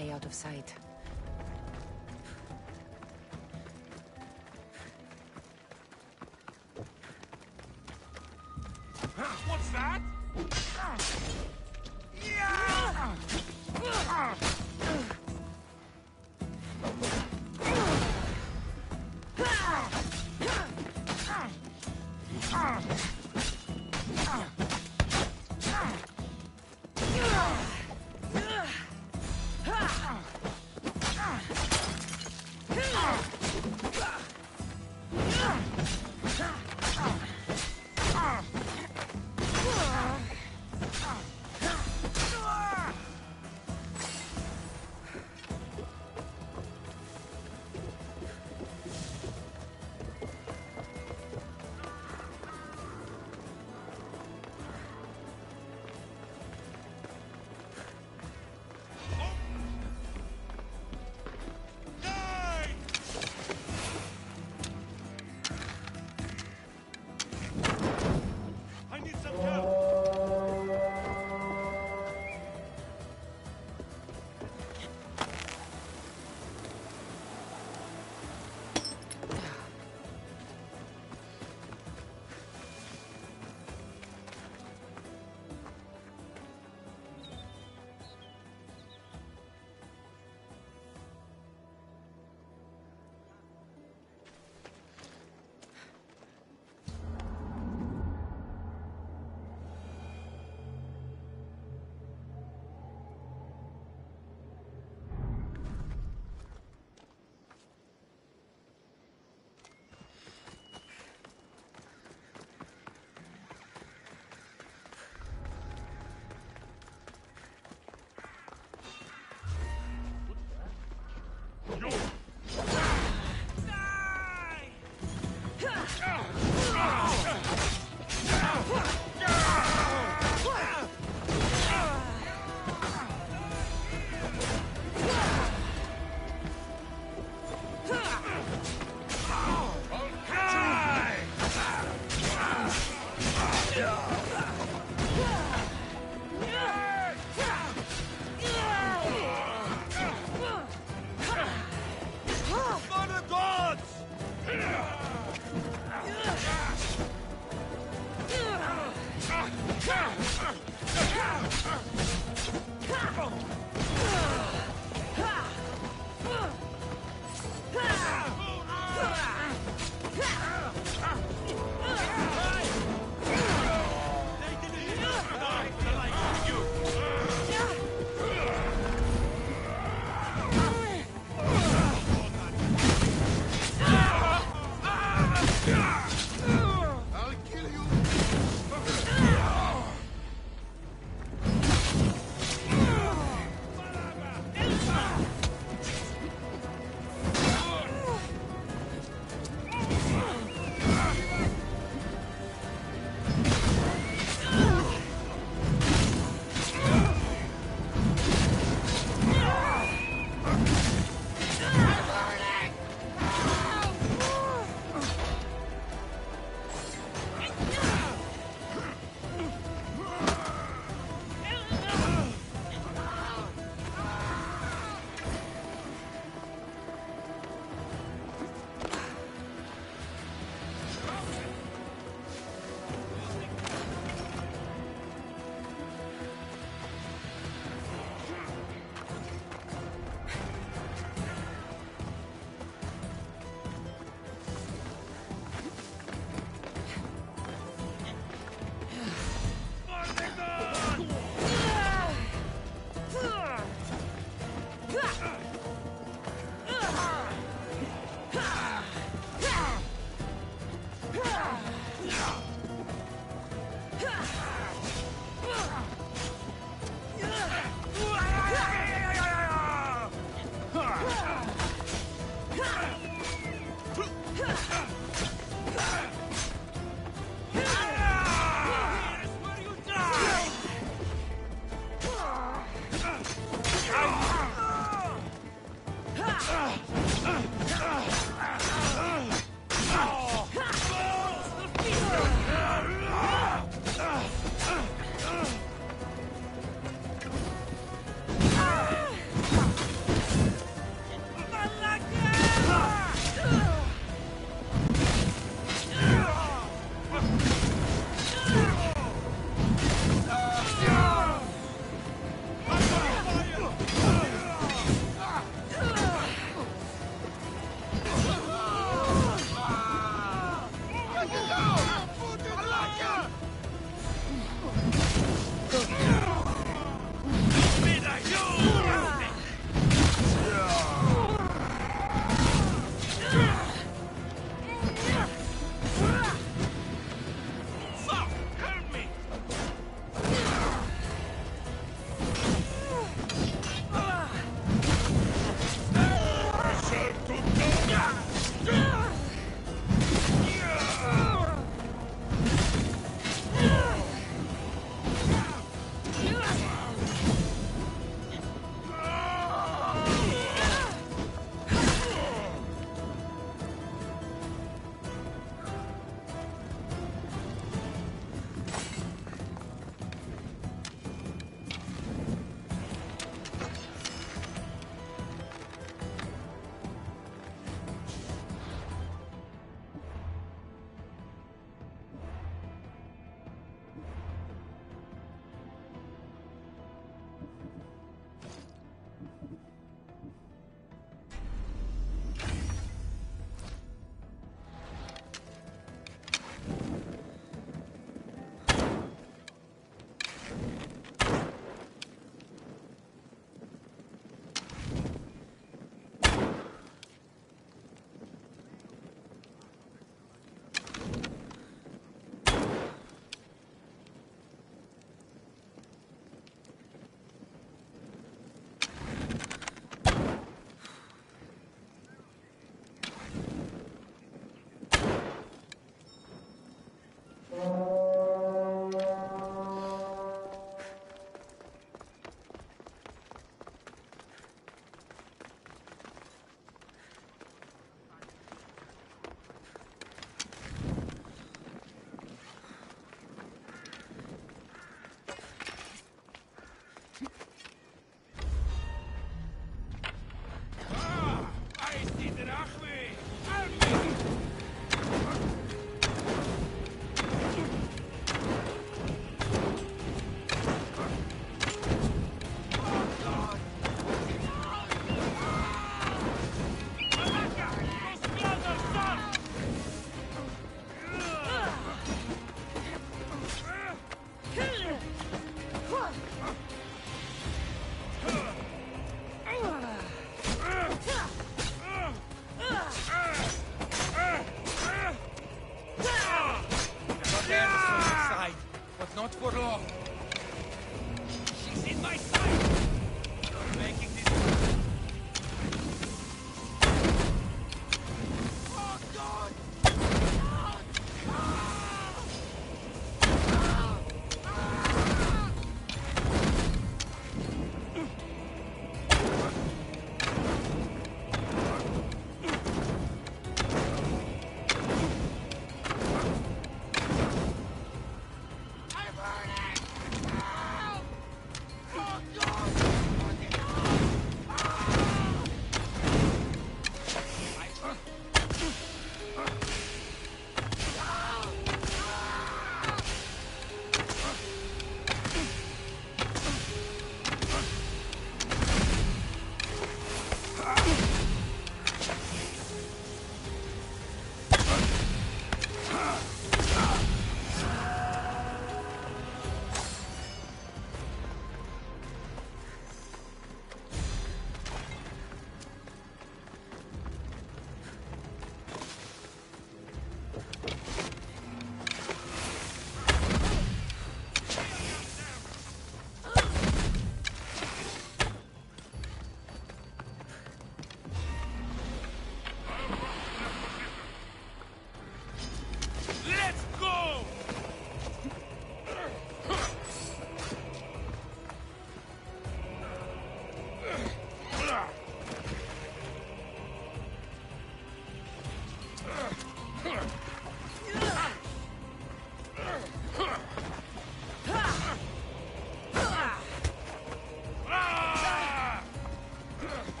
stay out of sight.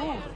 I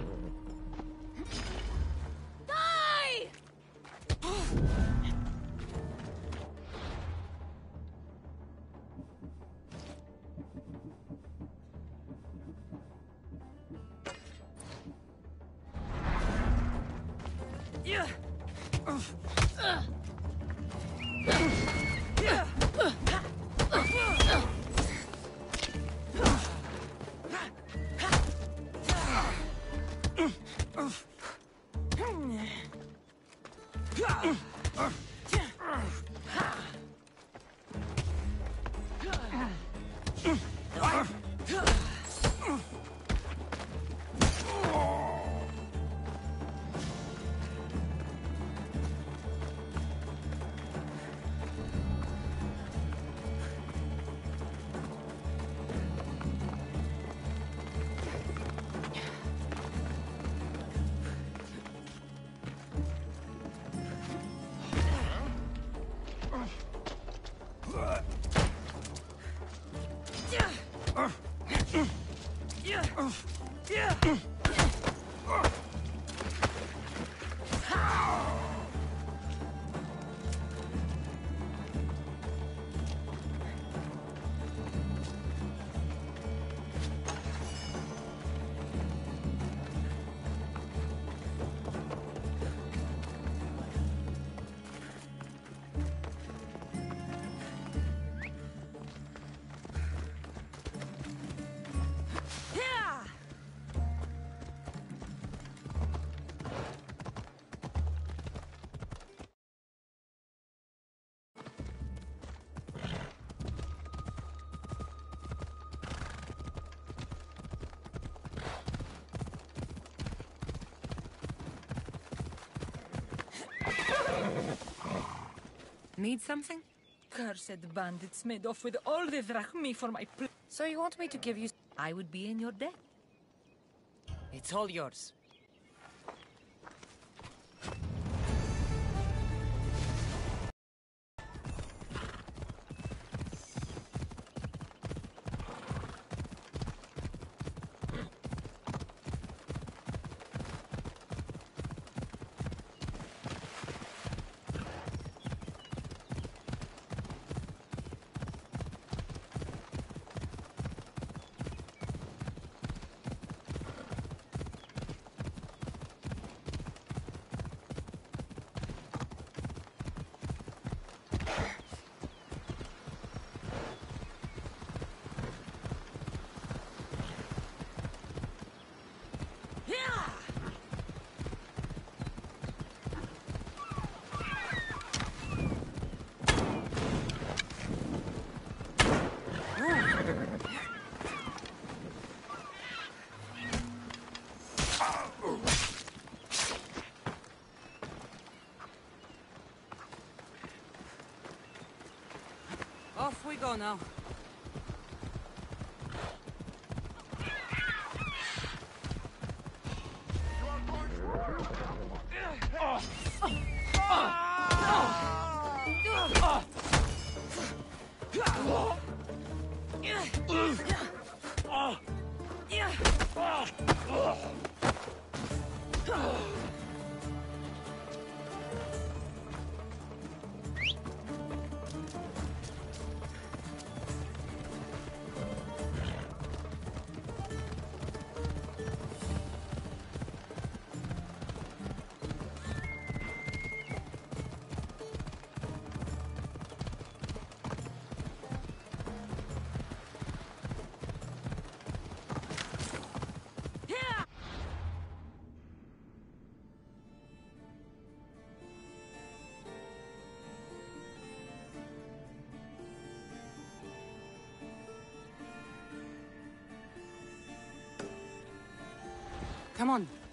Need something? Cursed bandits made off with all the drachmae for my pl- So you want me to give you... I would be in your debt. It's all yours. Off we go now. Come on.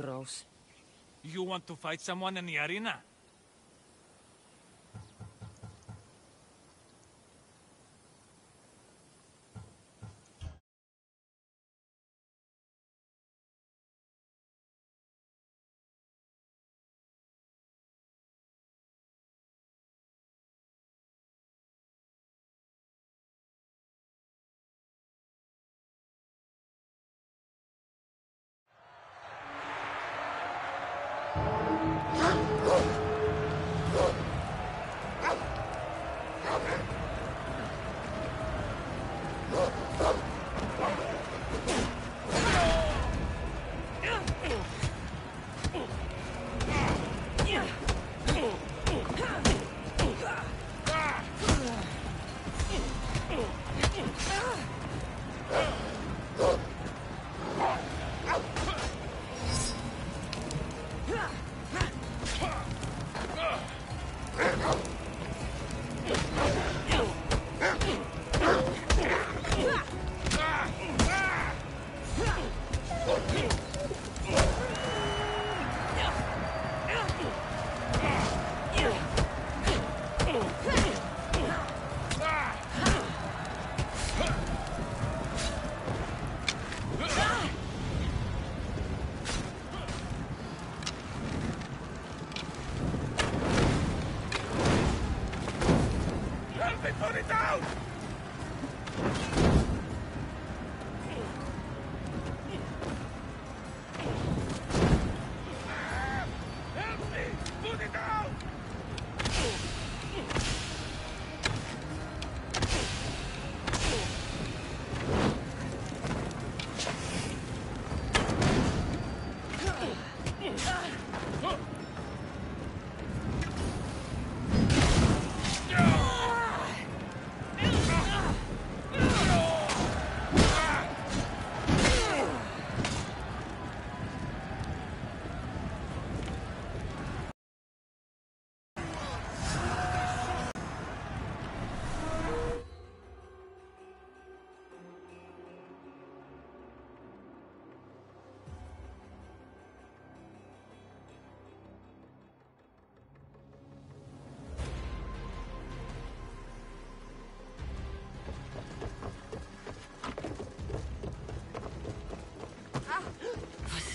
Gross. You want to fight someone in the arena?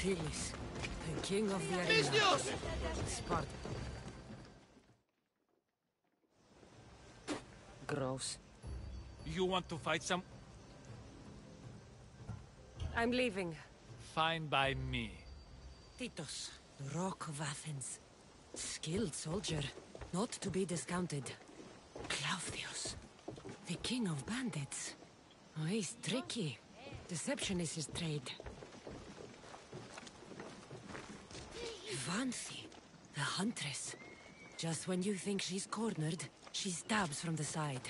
Vasilis, the king of the arena. Sparta. Gross. You want to fight some... I'm leaving. Fine by me. Titus, the Rock of Athens. Skilled soldier, not to be discounted. Claudius, the king of bandits. Oh, he's tricky. Deception is his trade. Vanthi, the huntress. Just when you think she's cornered, she stabs from the side.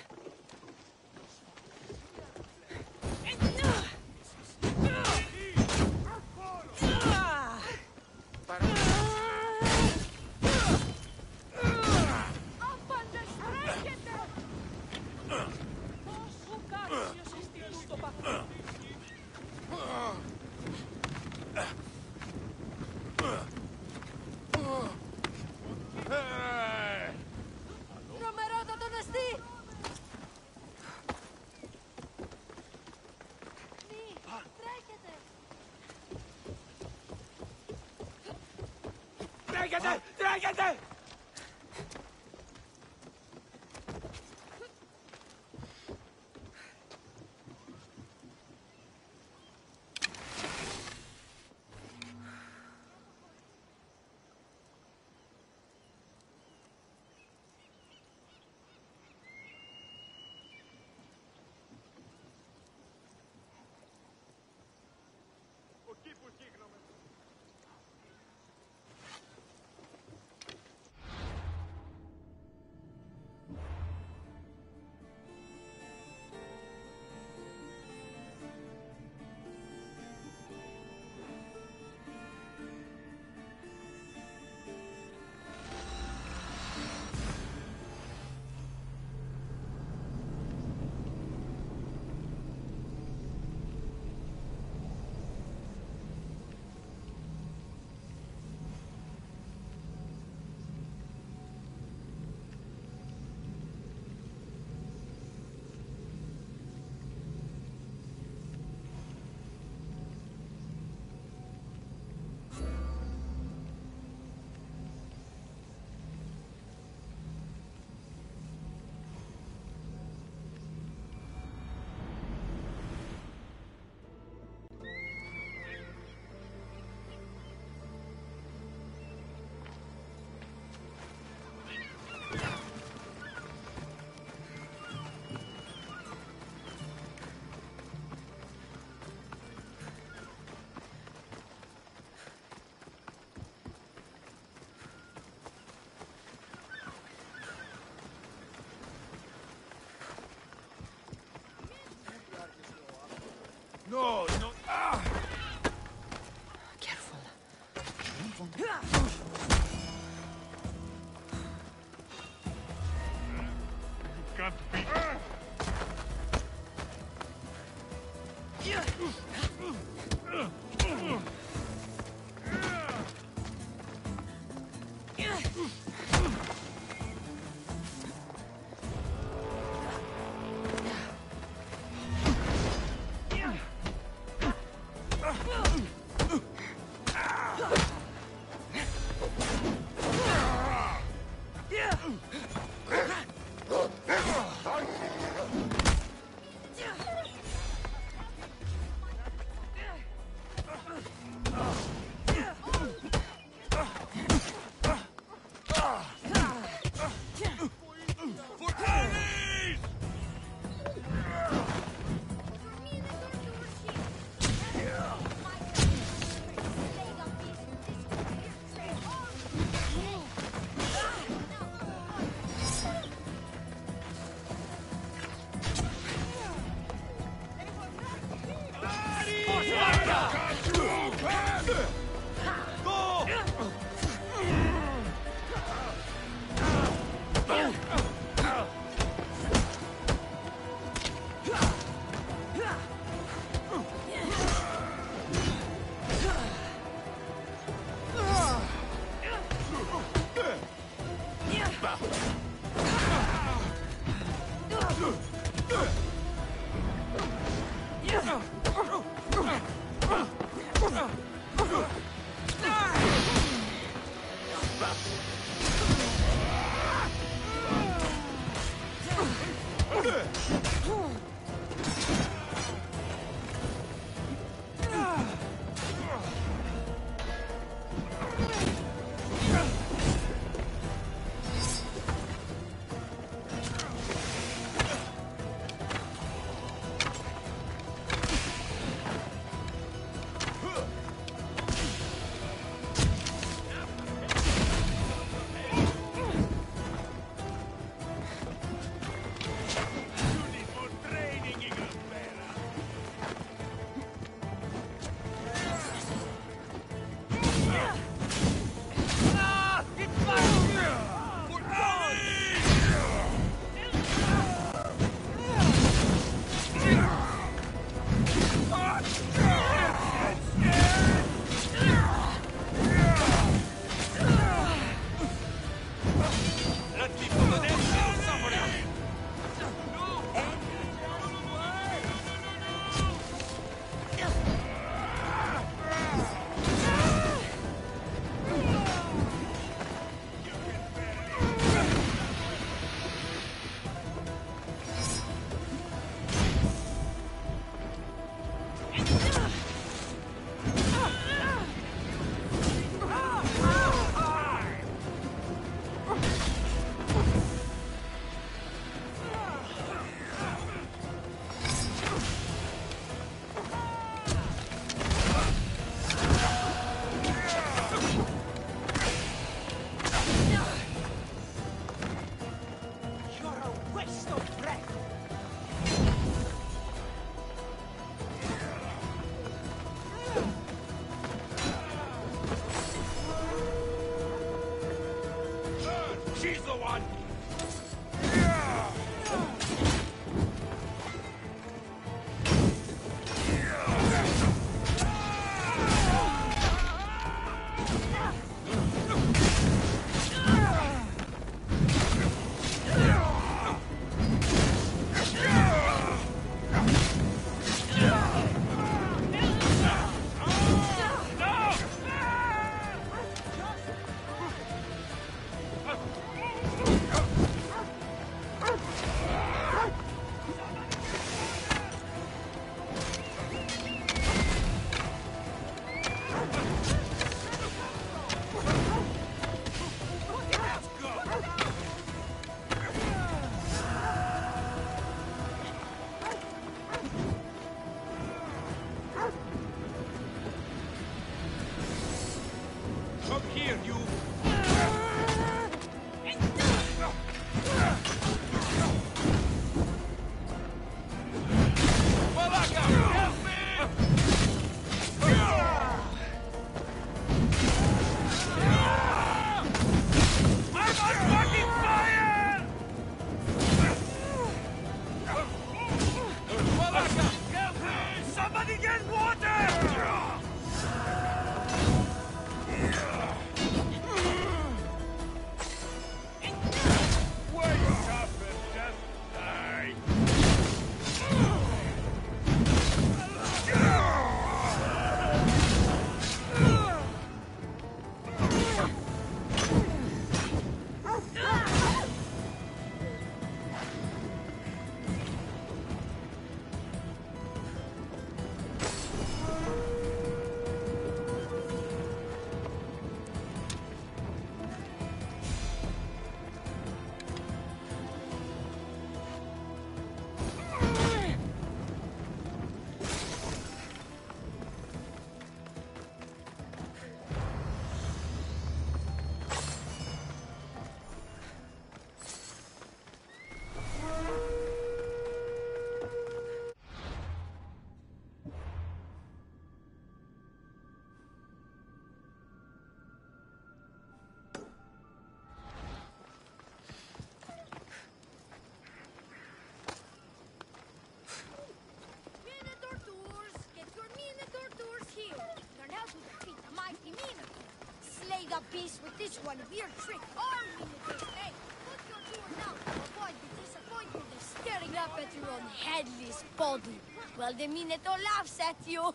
This one weird trick arm minotaurs. Hey, put your door down to avoid the disappointment of staring up at your own headless body. Well, the Minotaur laughs at you.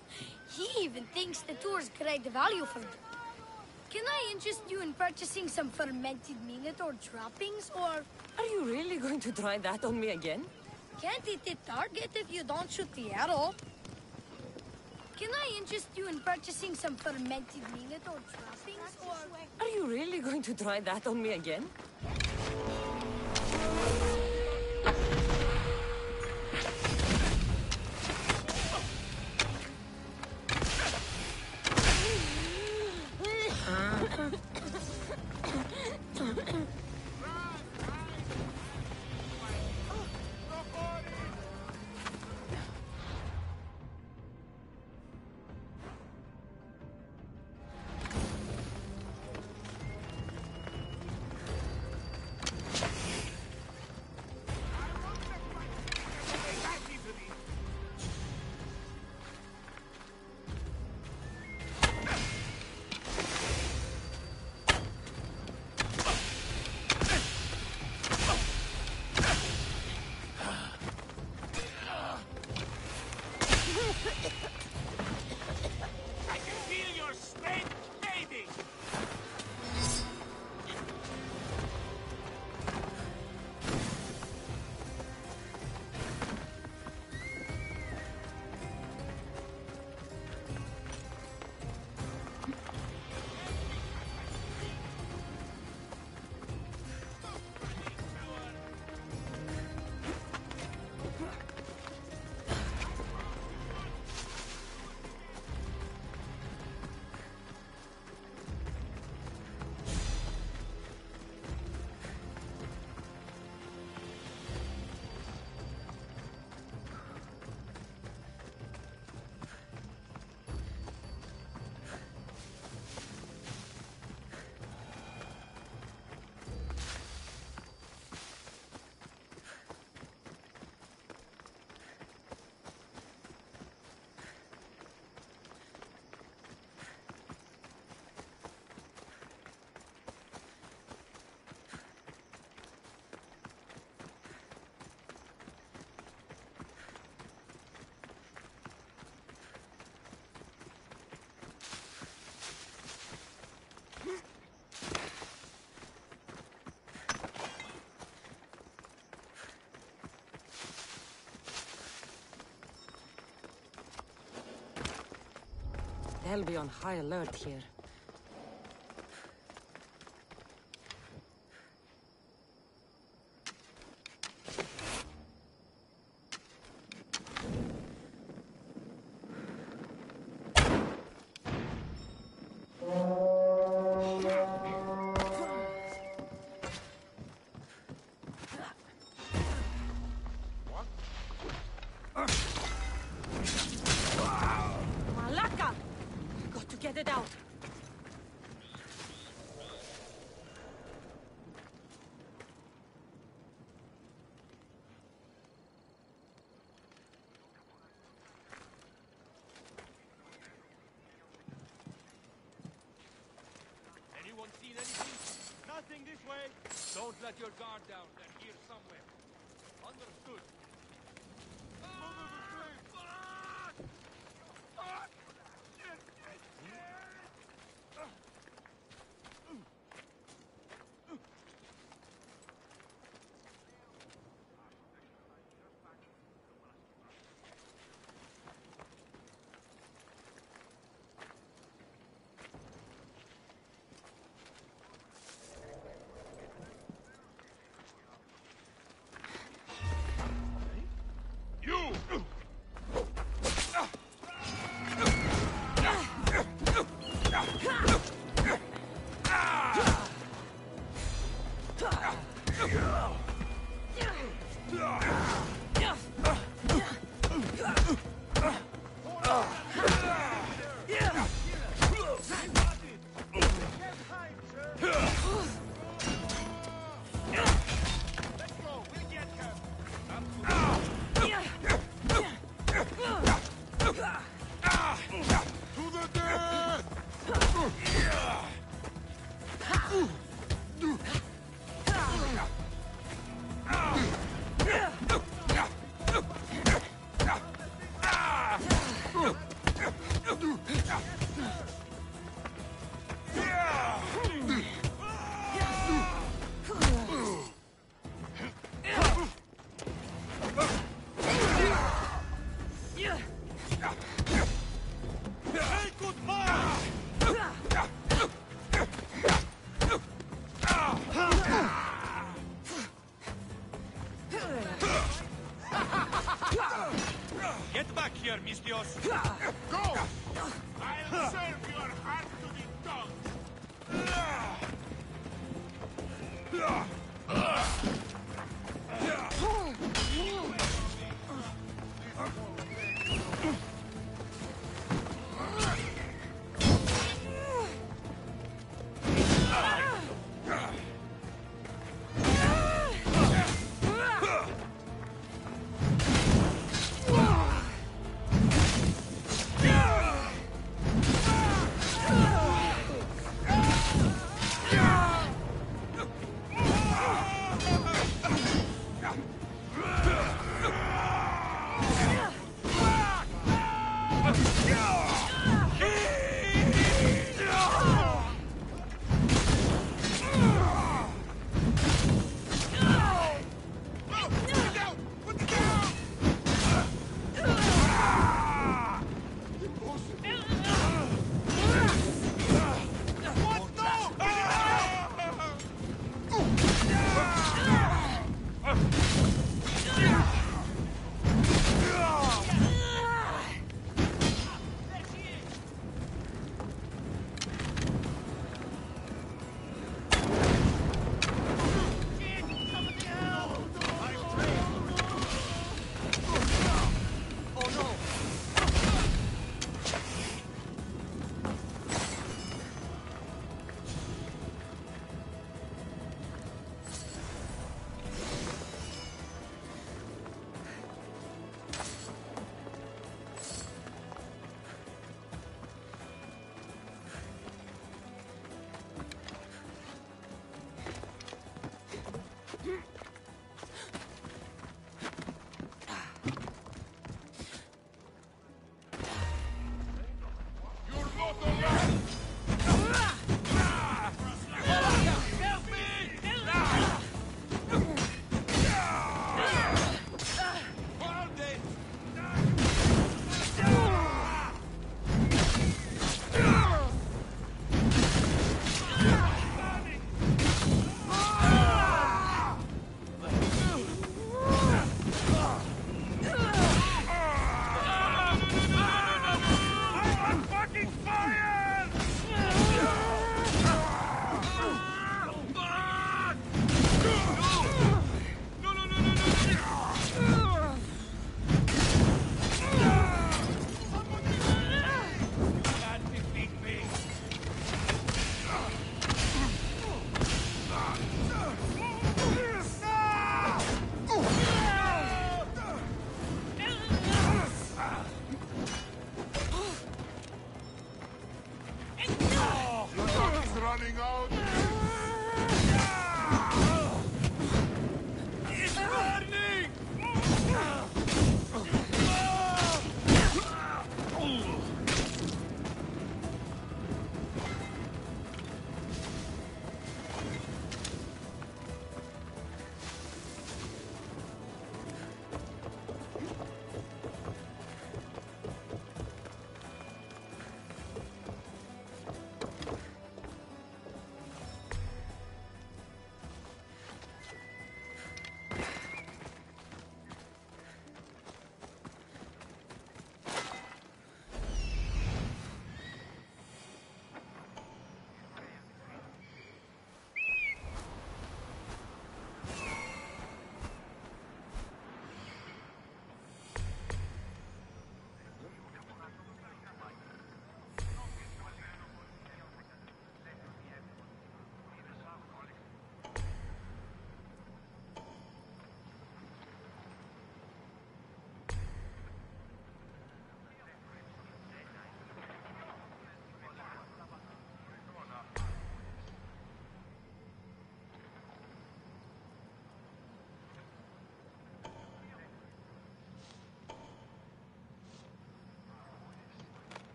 He even thinks the tour's great value for them. Can I interest you in purchasing some fermented Minotaur droppings, or Are you really going to try that on me again? can't hit the target if you don't shoot the arrow? Can I interest you in purchasing some fermented Minotaur droppings, going to try that on me again? They'll be on high alert here. Don't let your guard down.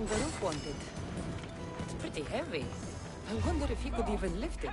from the roof wanted. It's pretty heavy. I wonder if he could even lift it.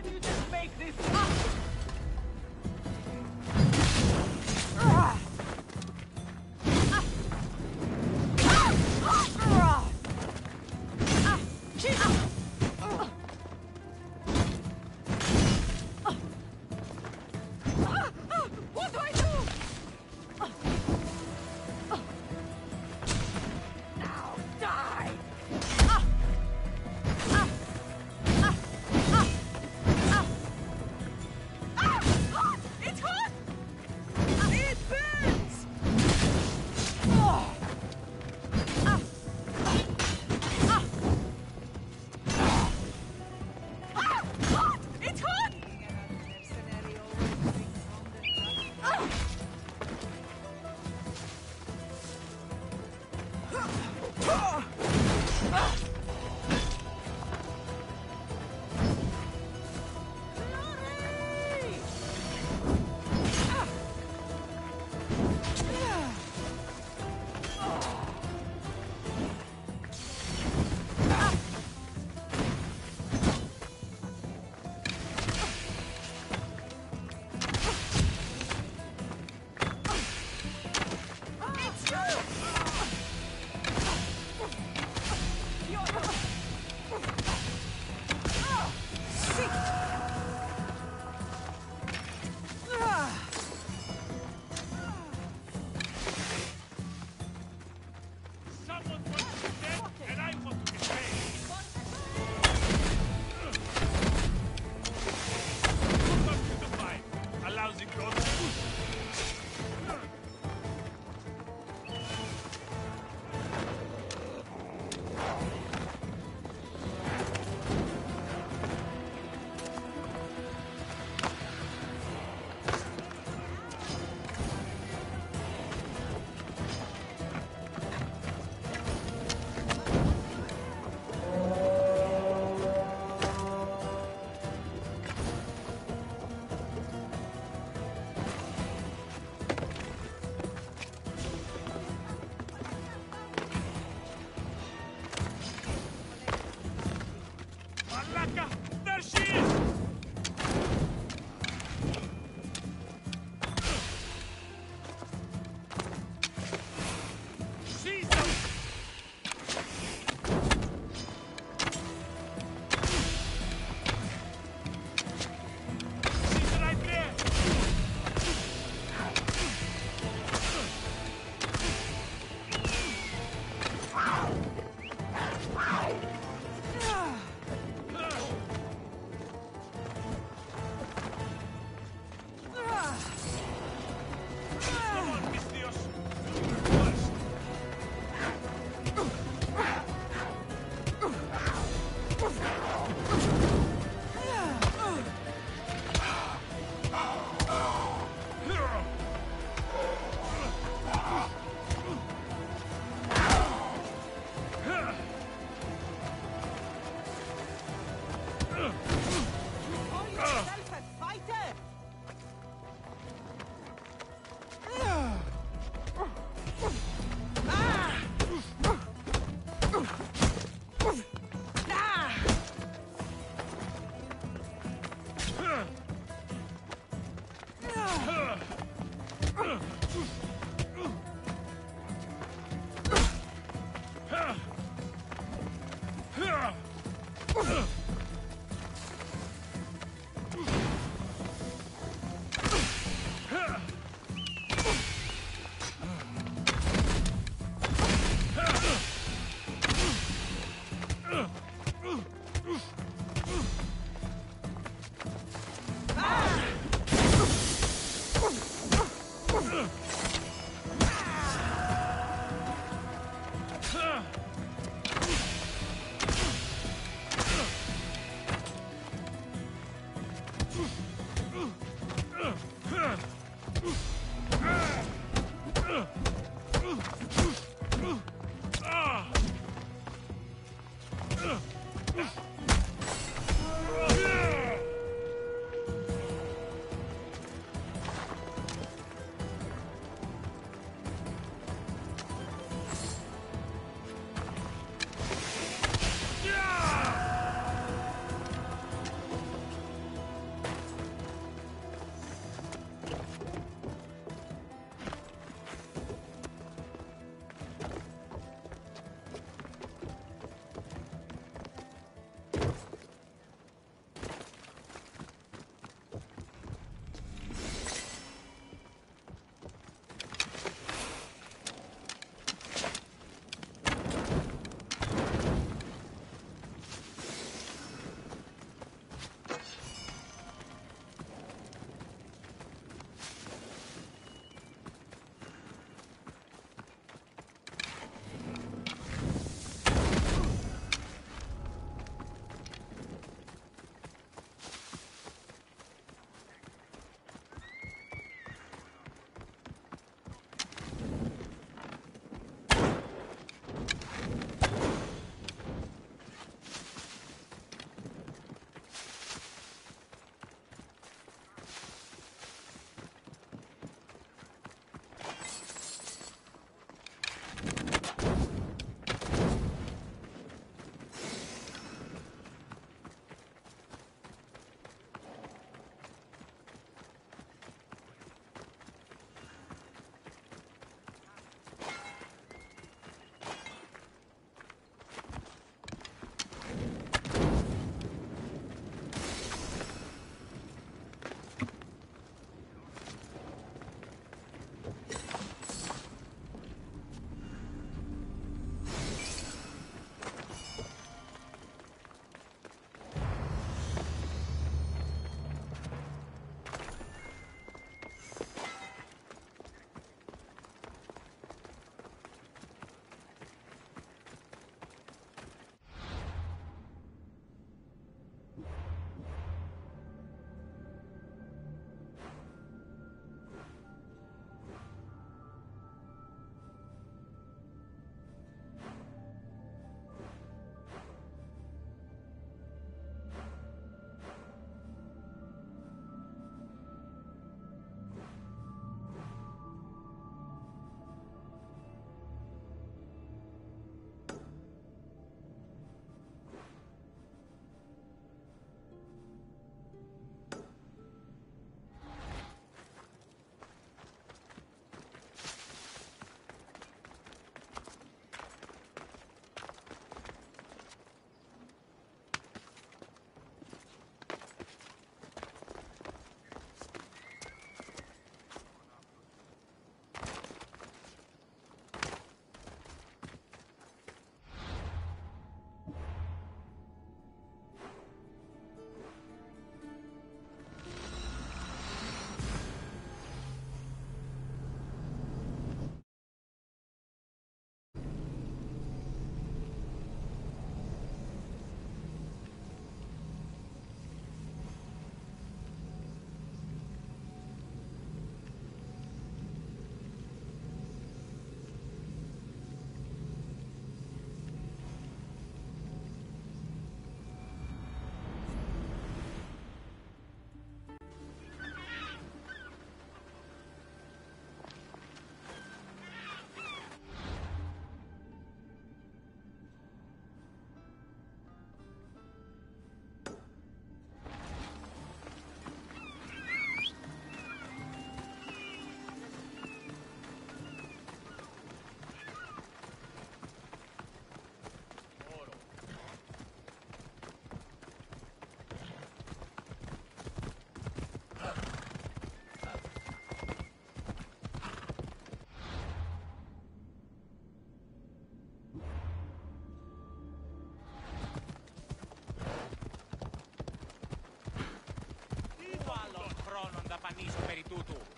da panisco per i.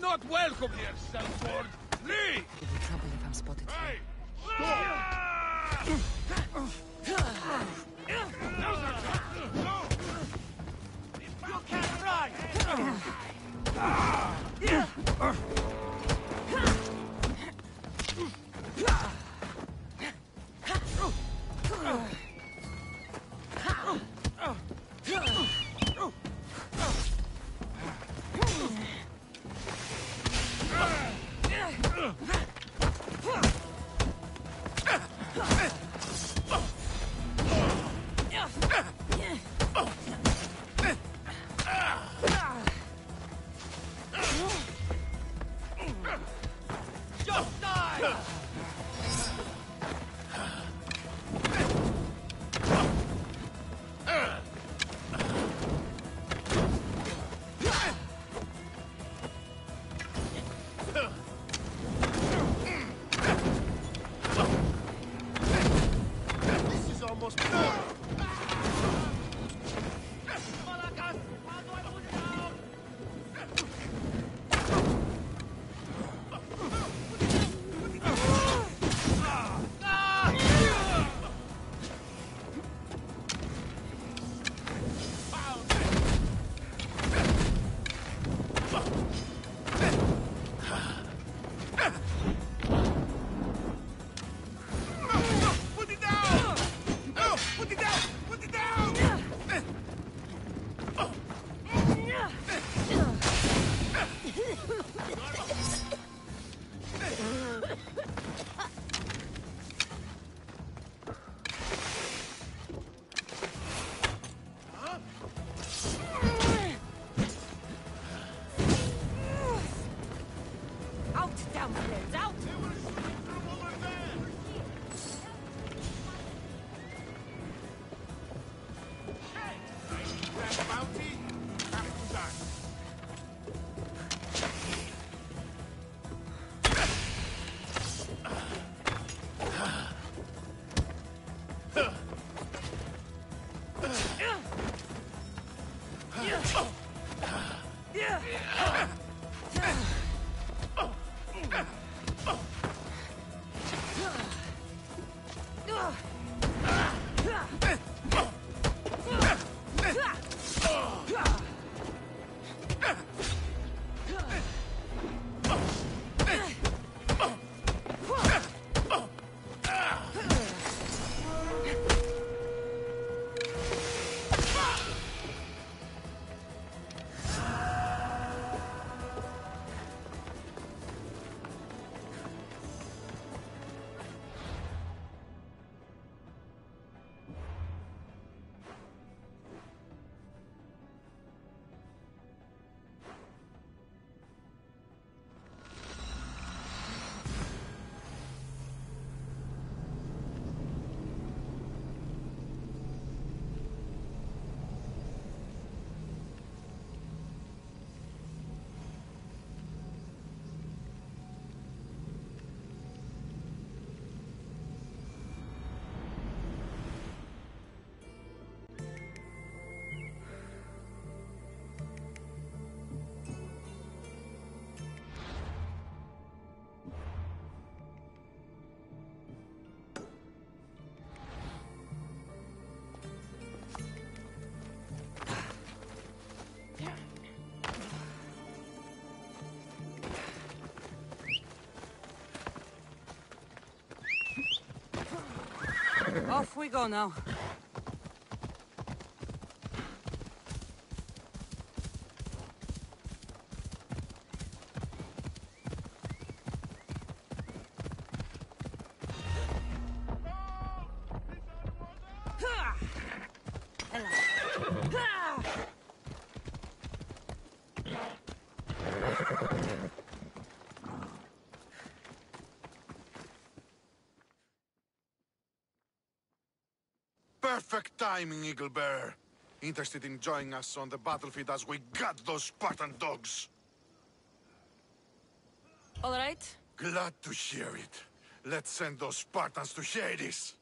not welcome here, Sellsword! Leave! It'll be trouble if I'm spotted. Hey! Stop! Off we go now. Timing, Eagle Bearer. Interested in joining us on the battlefield as we gut those Spartan dogs? All right. Glad to hear it. Let's send those Spartans to Hades.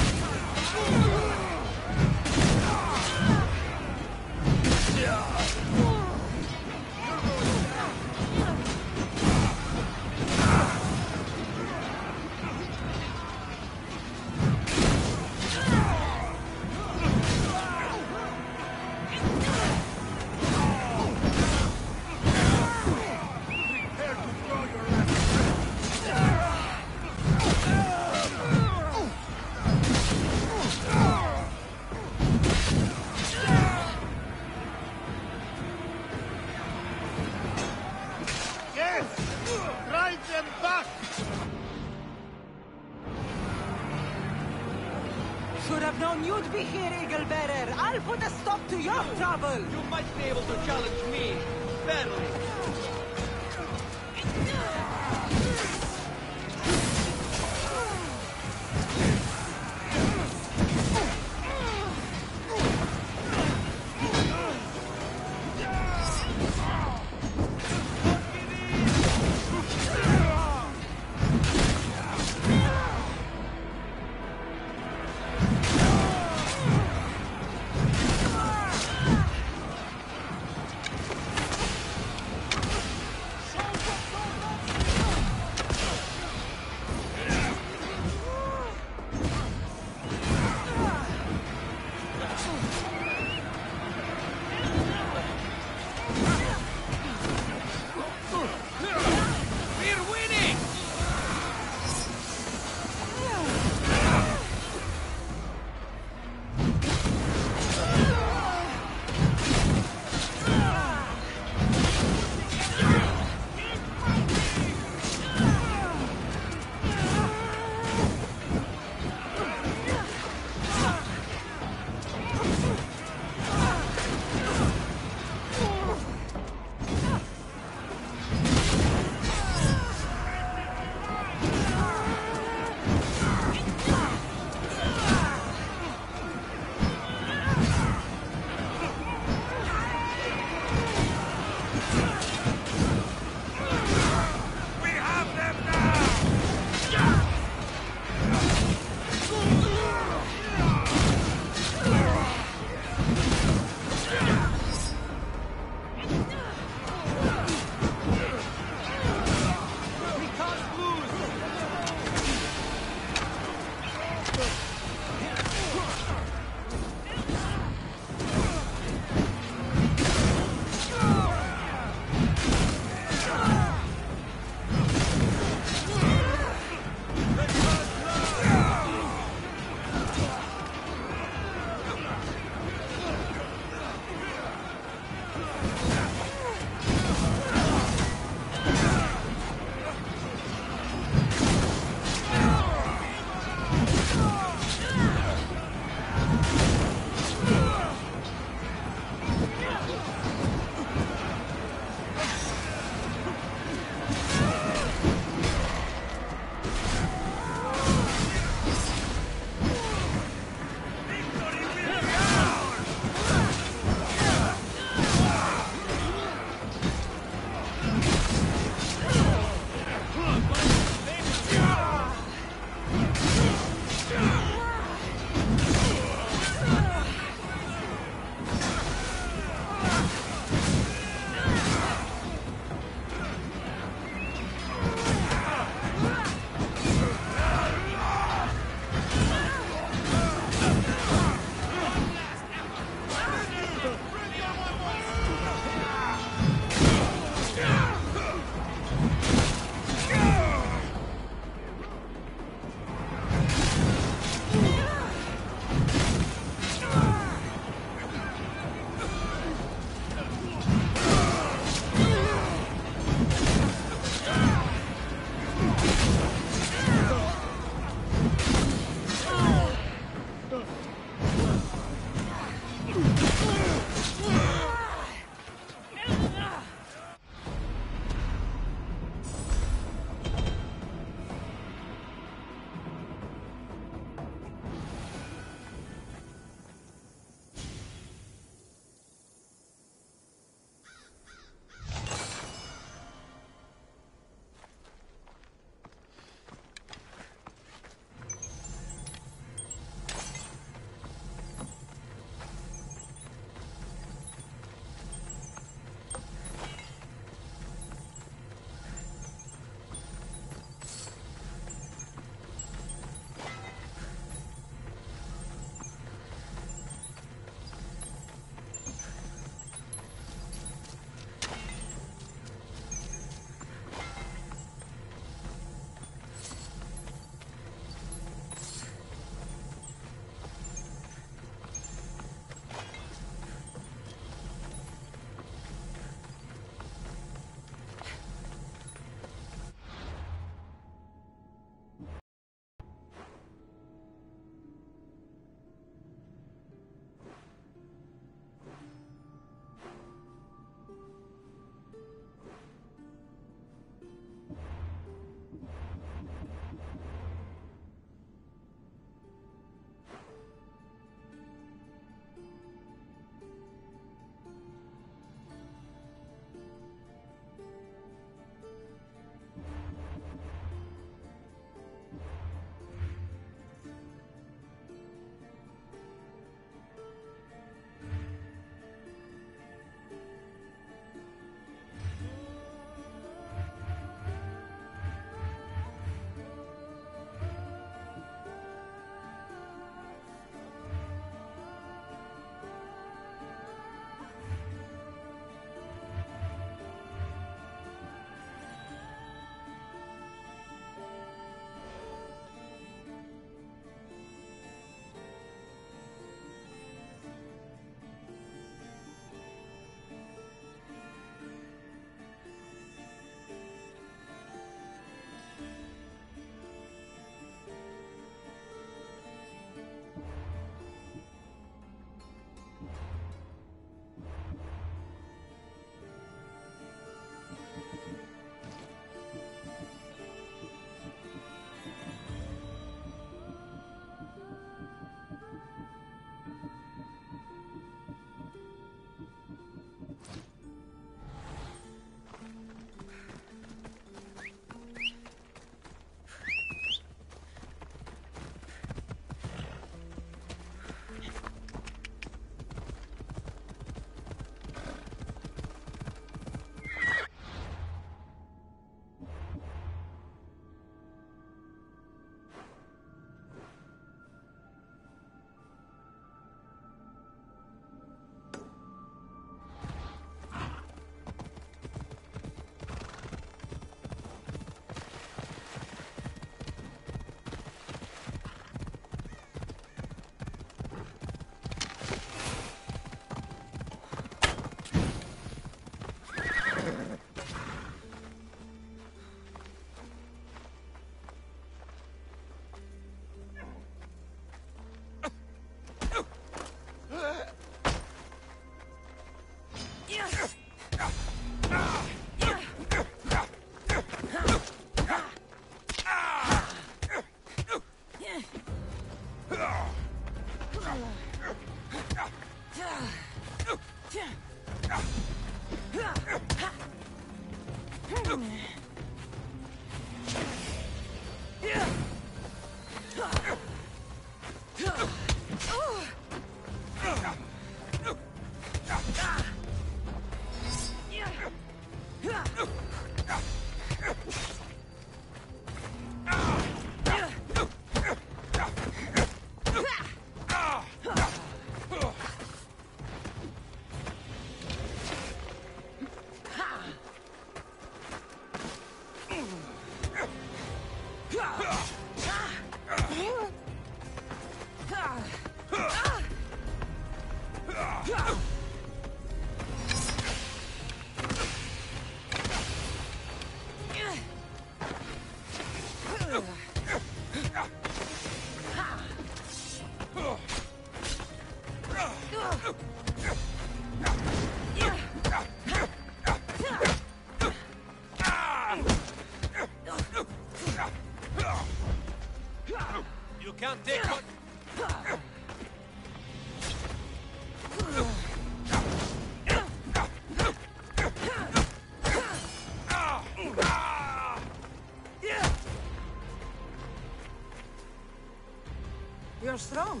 You're strong.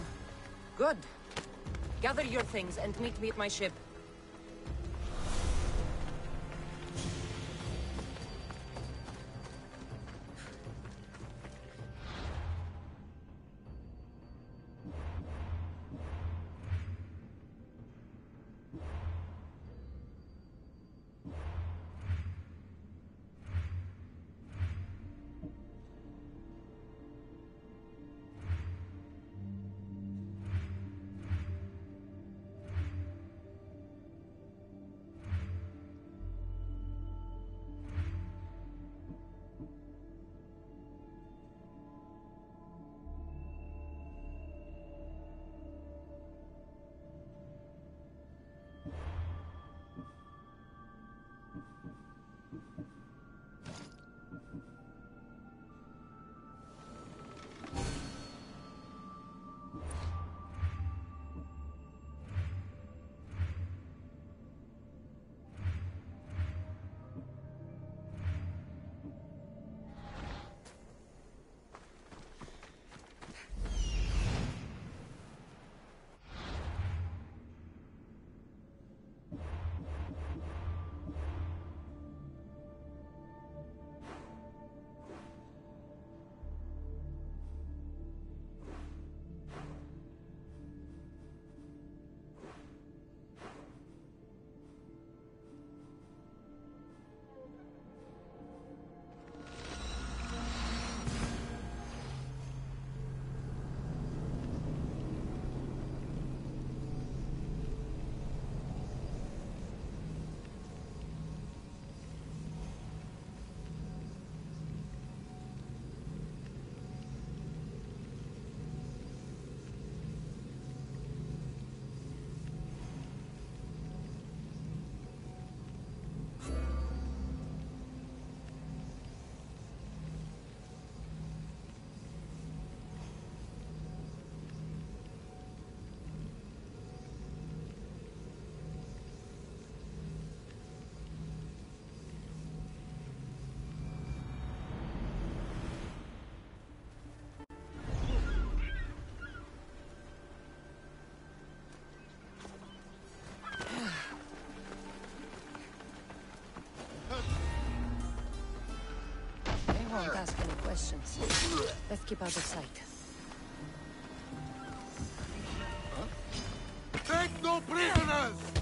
Good. Gather your things and meet me at my ship. Won't ask any questions. Let's keep out of sight. Take no prisoners!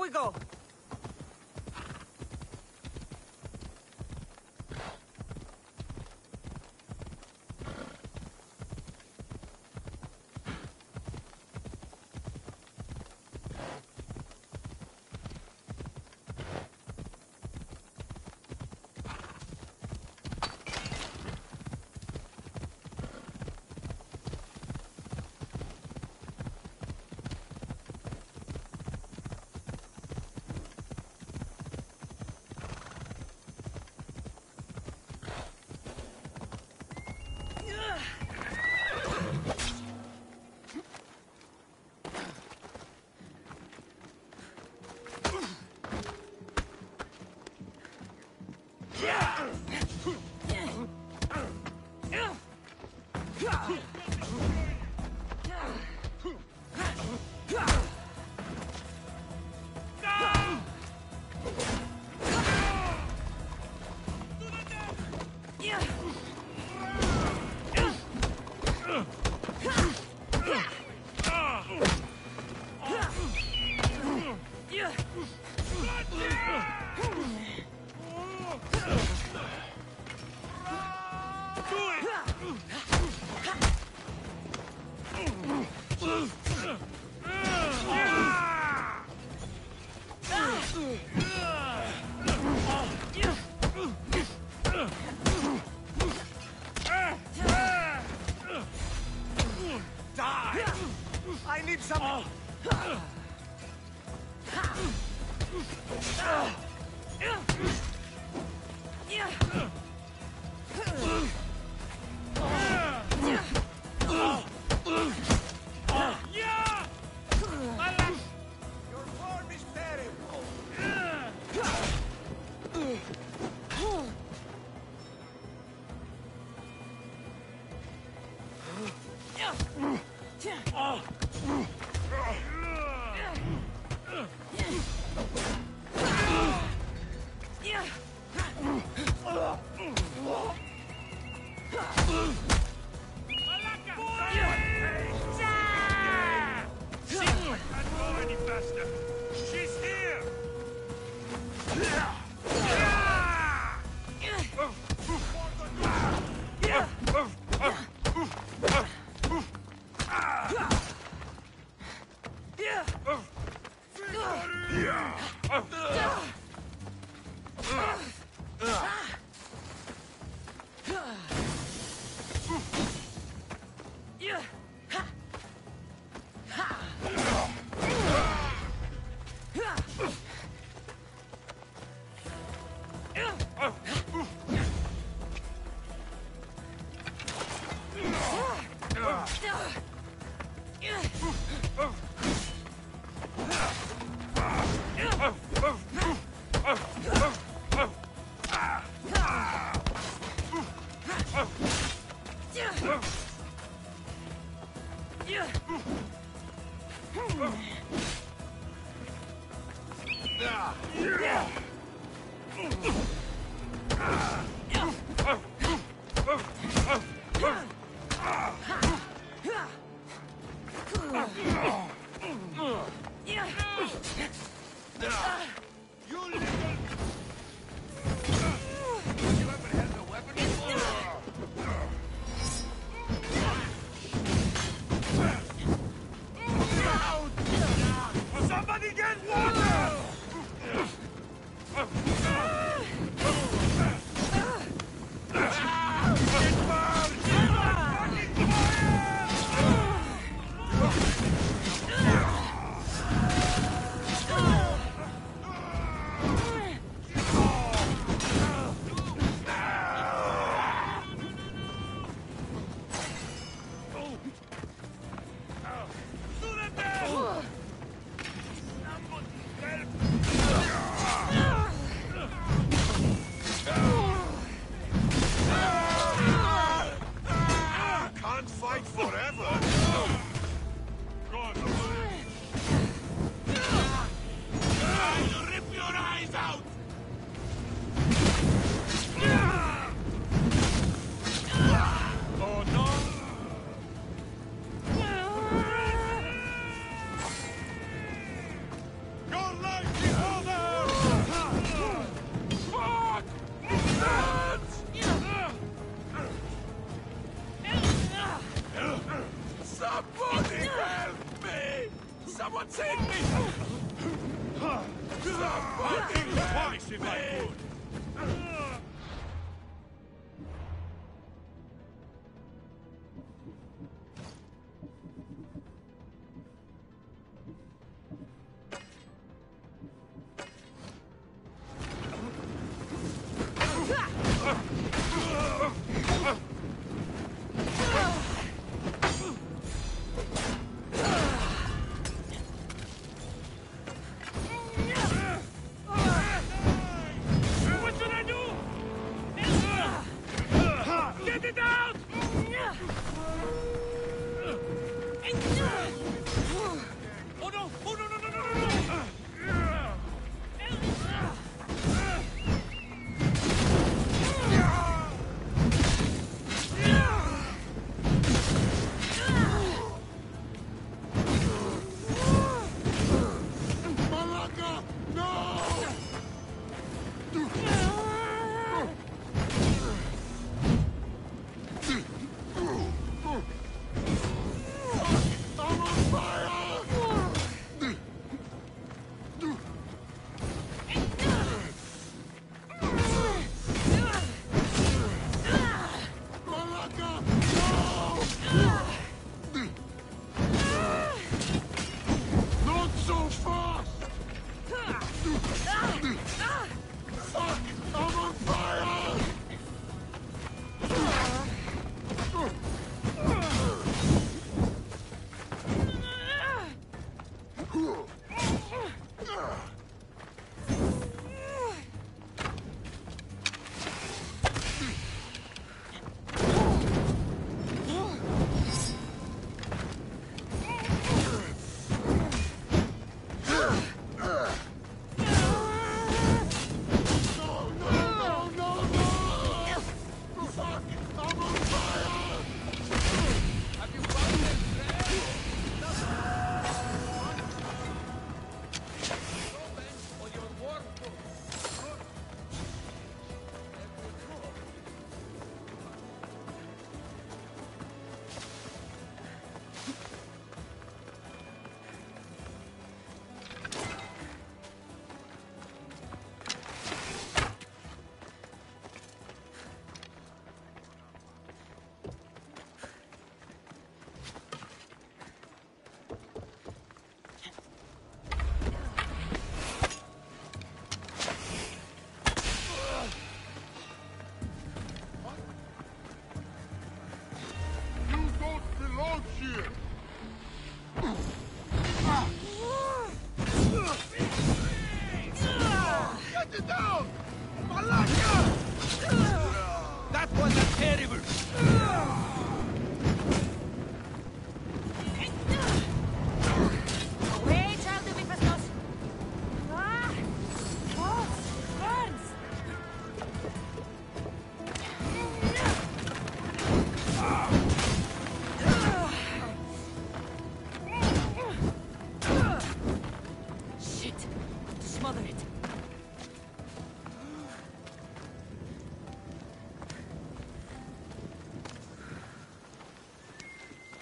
we go.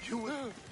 You will.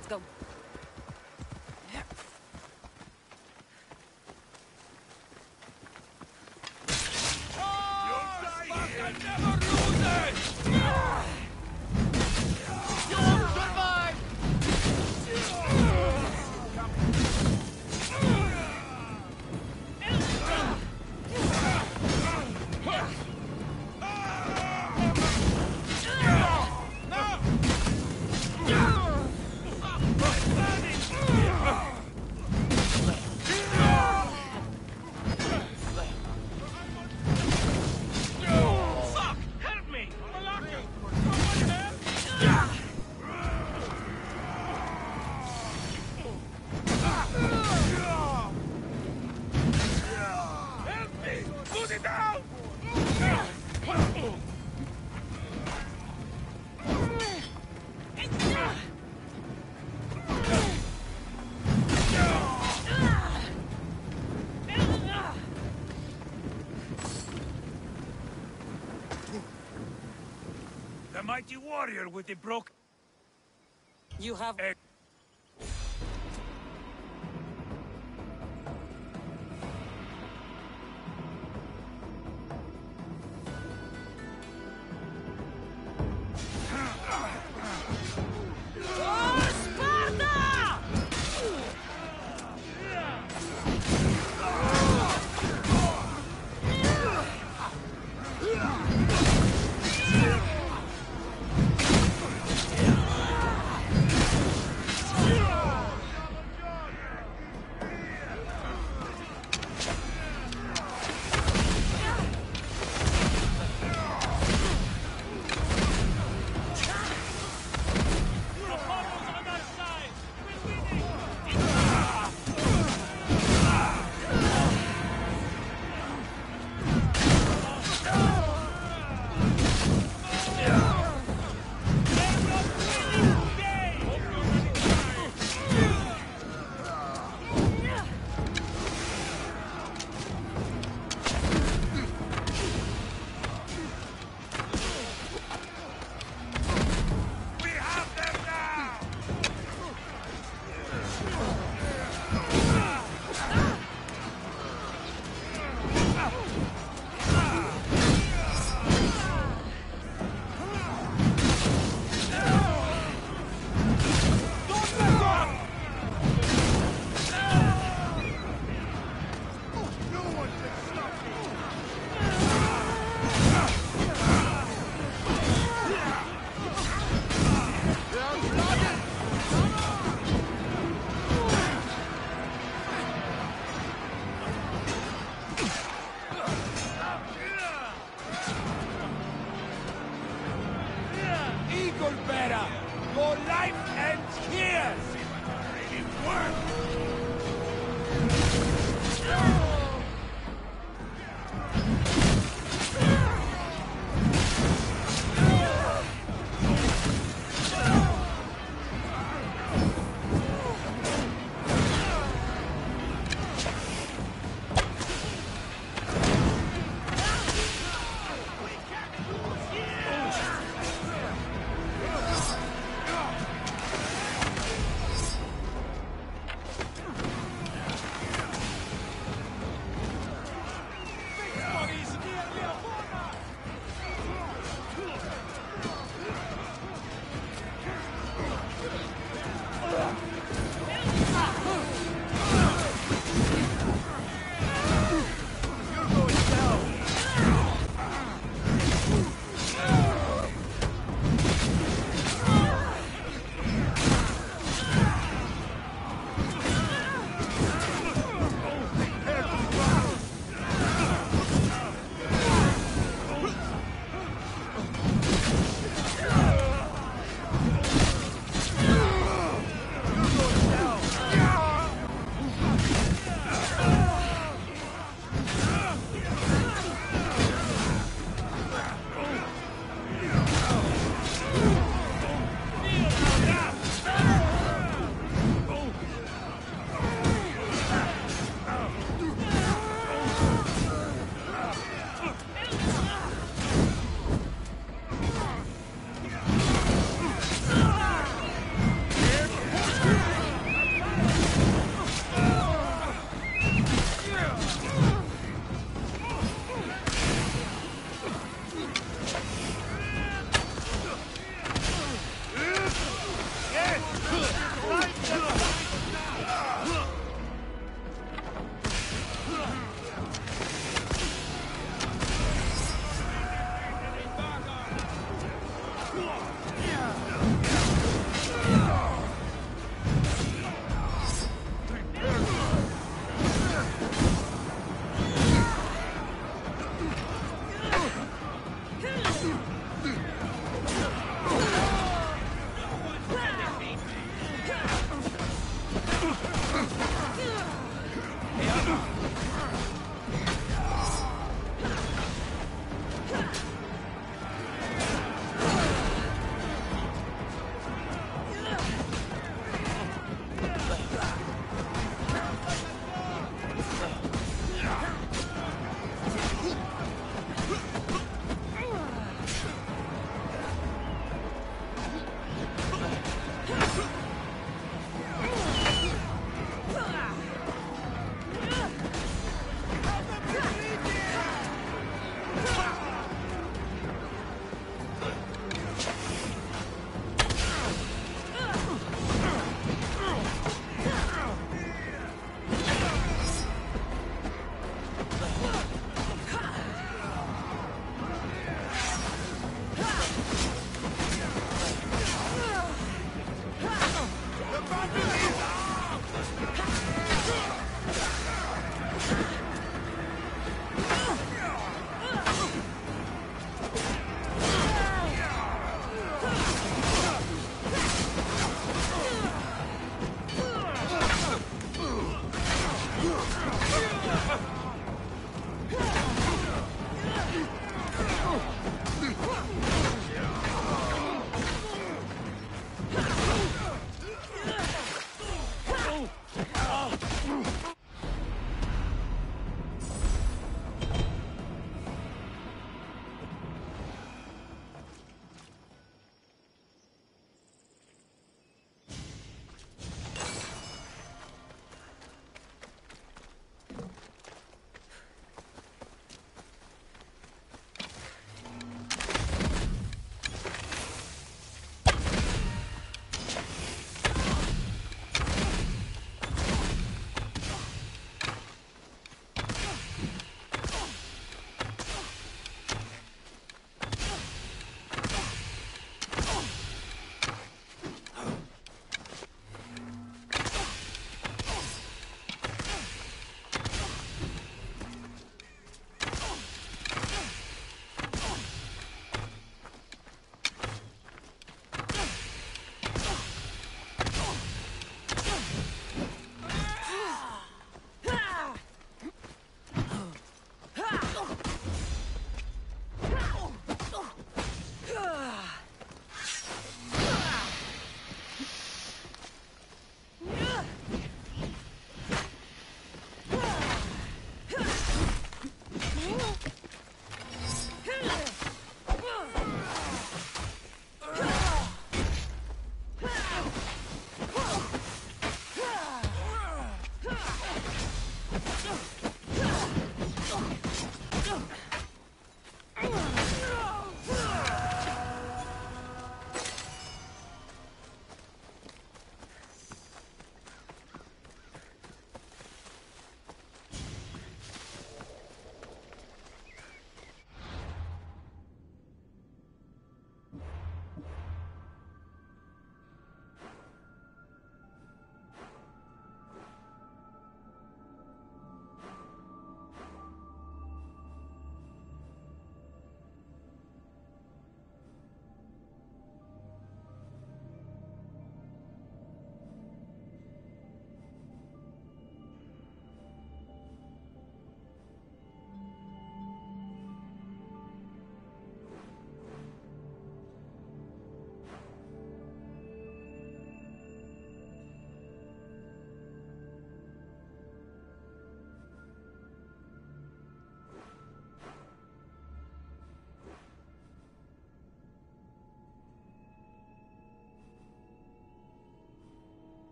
Let's go. mighty warrior with the broken... You have... A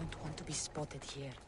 don't want to be spotted here.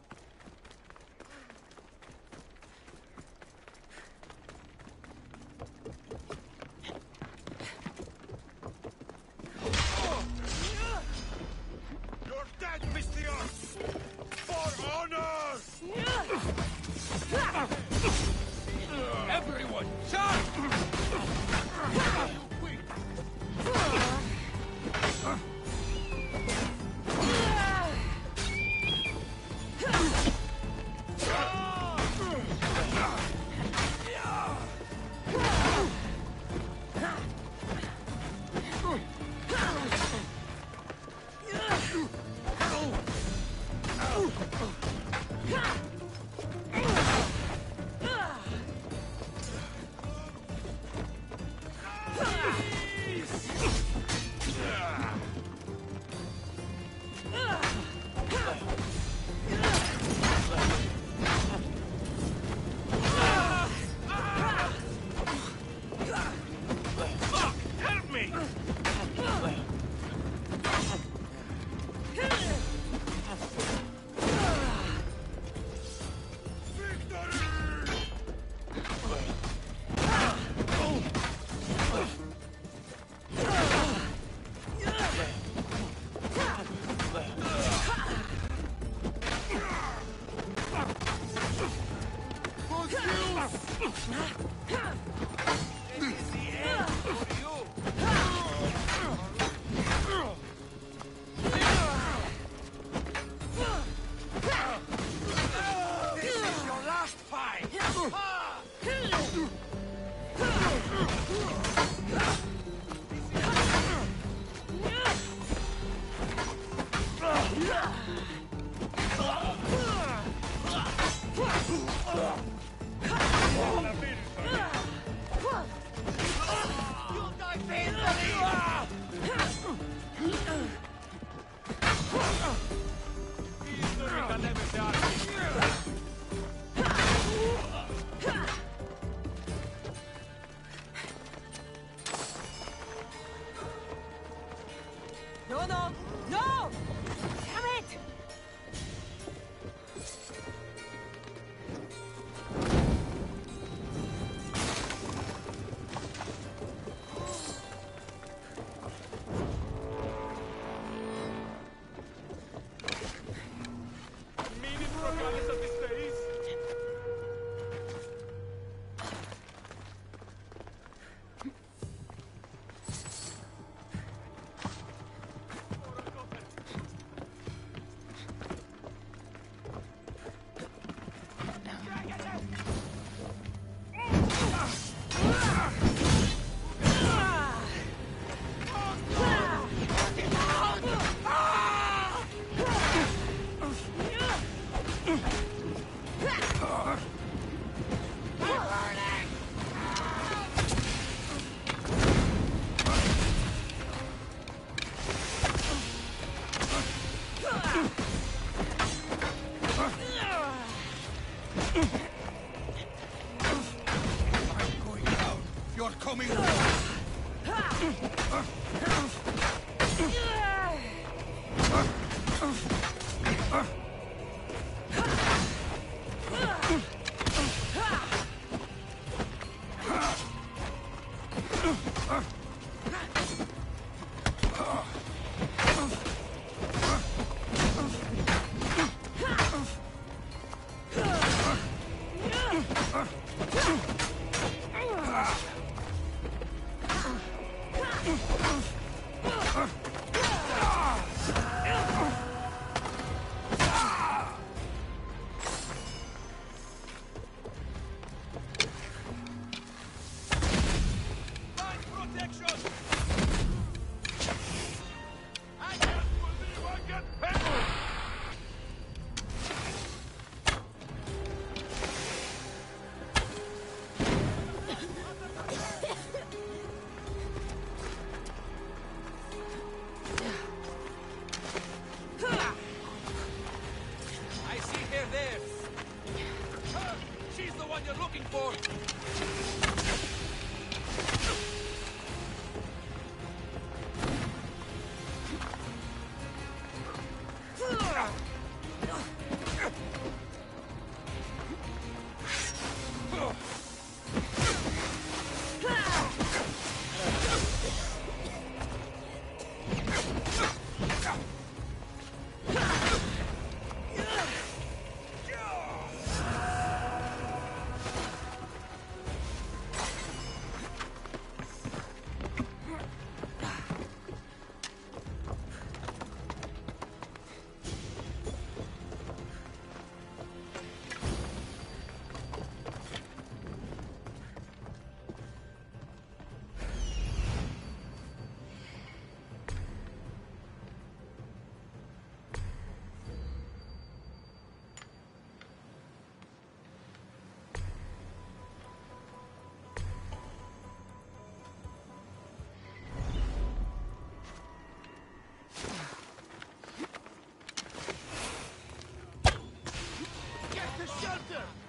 Victor!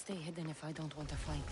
Stay hidden if I don't want to fight.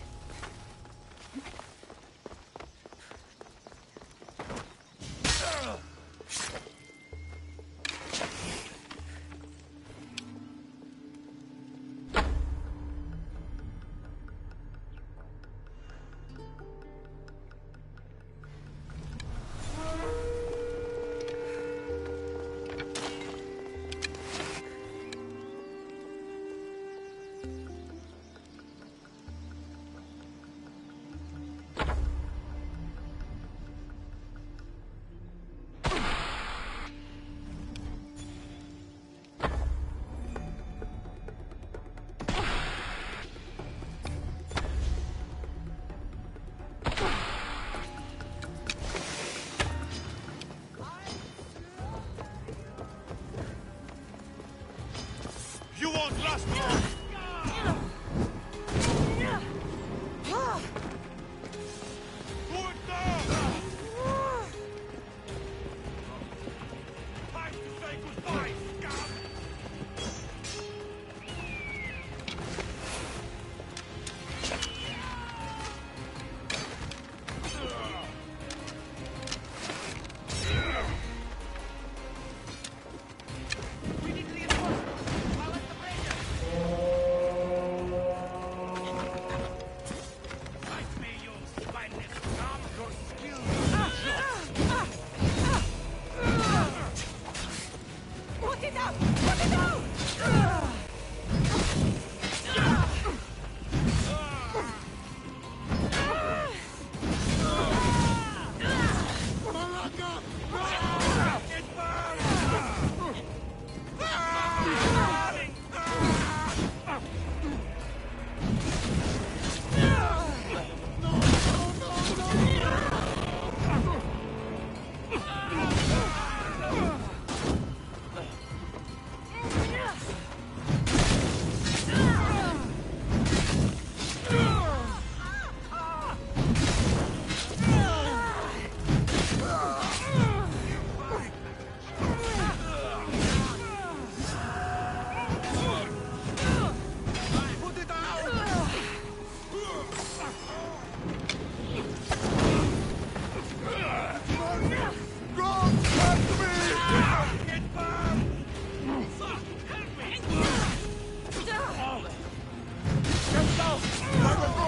You won't Marvin,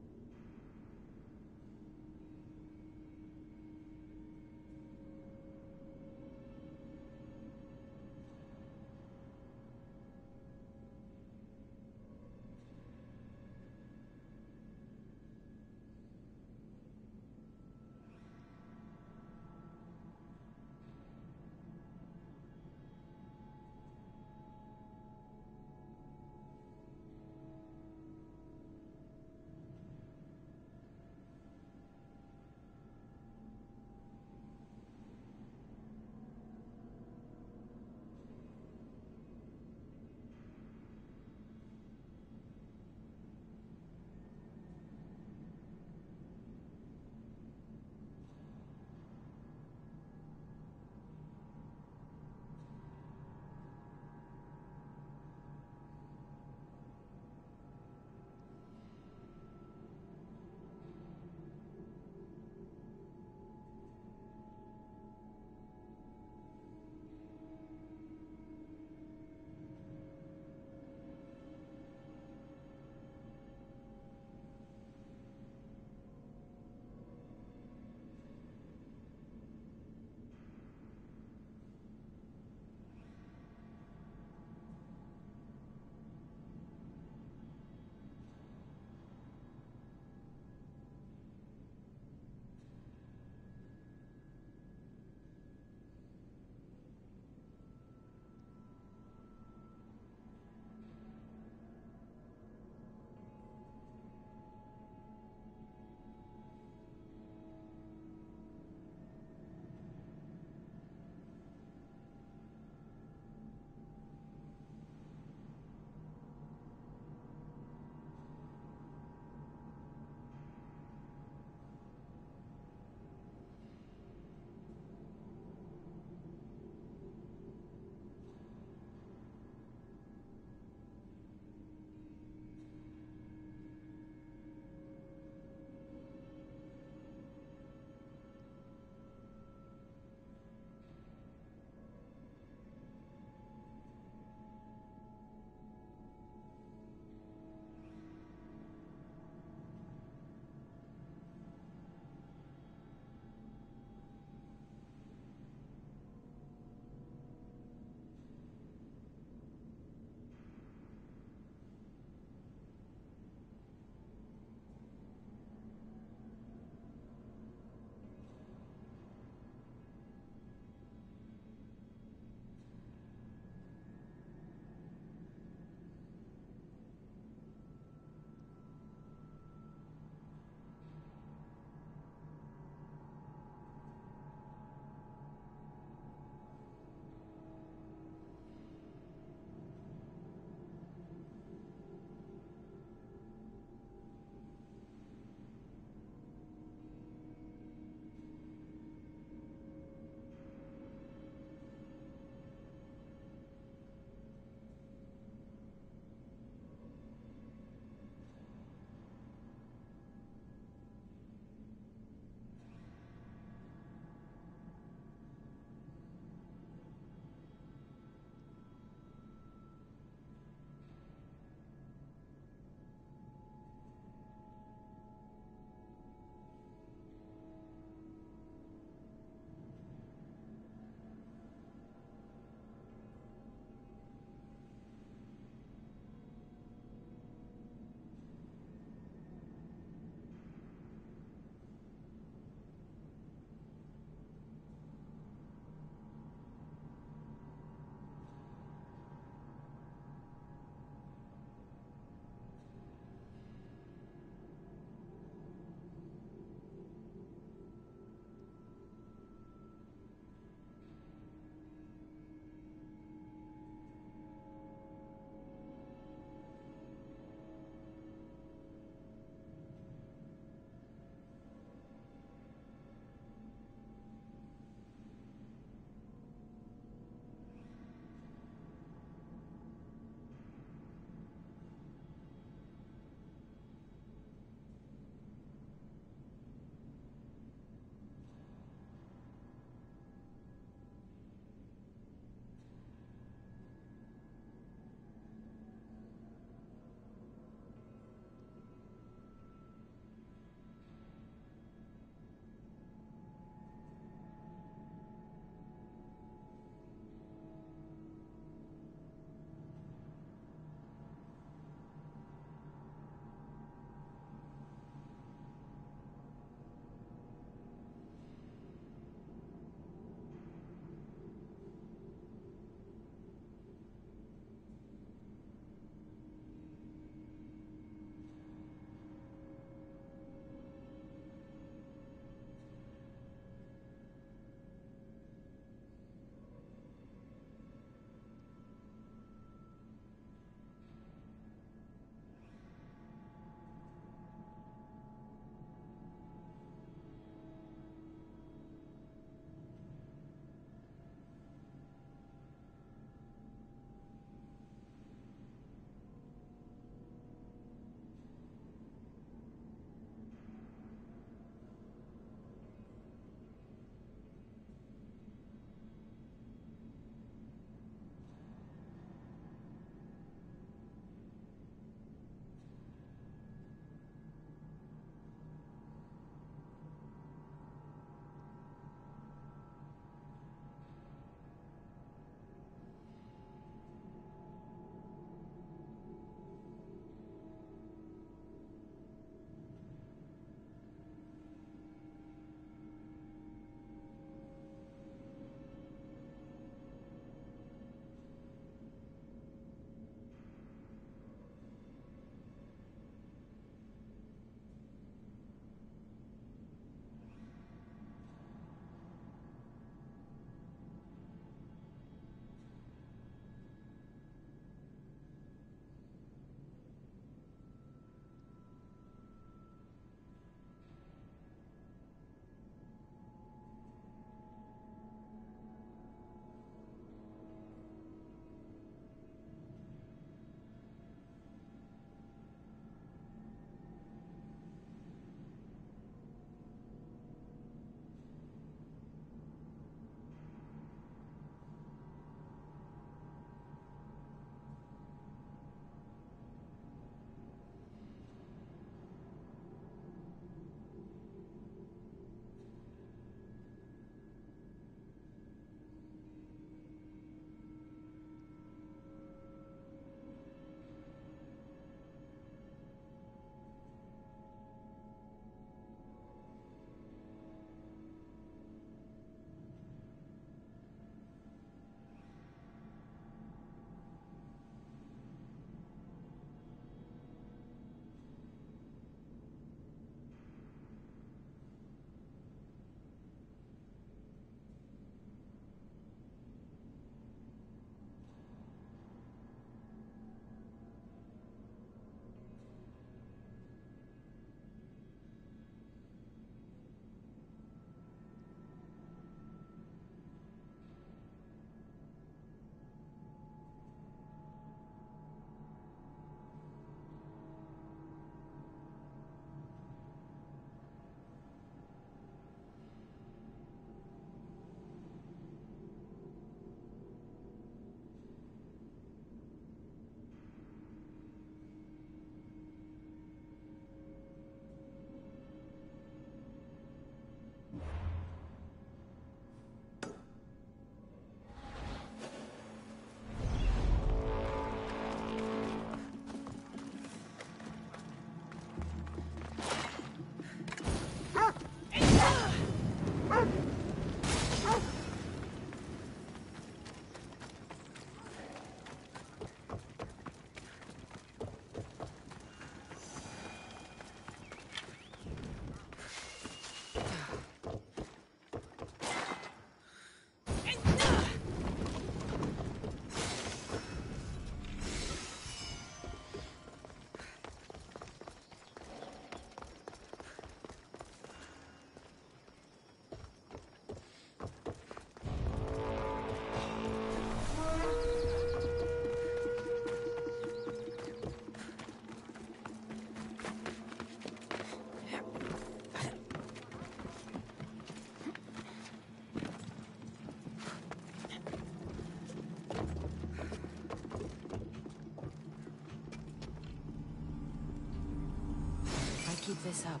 keep this up,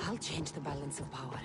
I'll change the balance of power.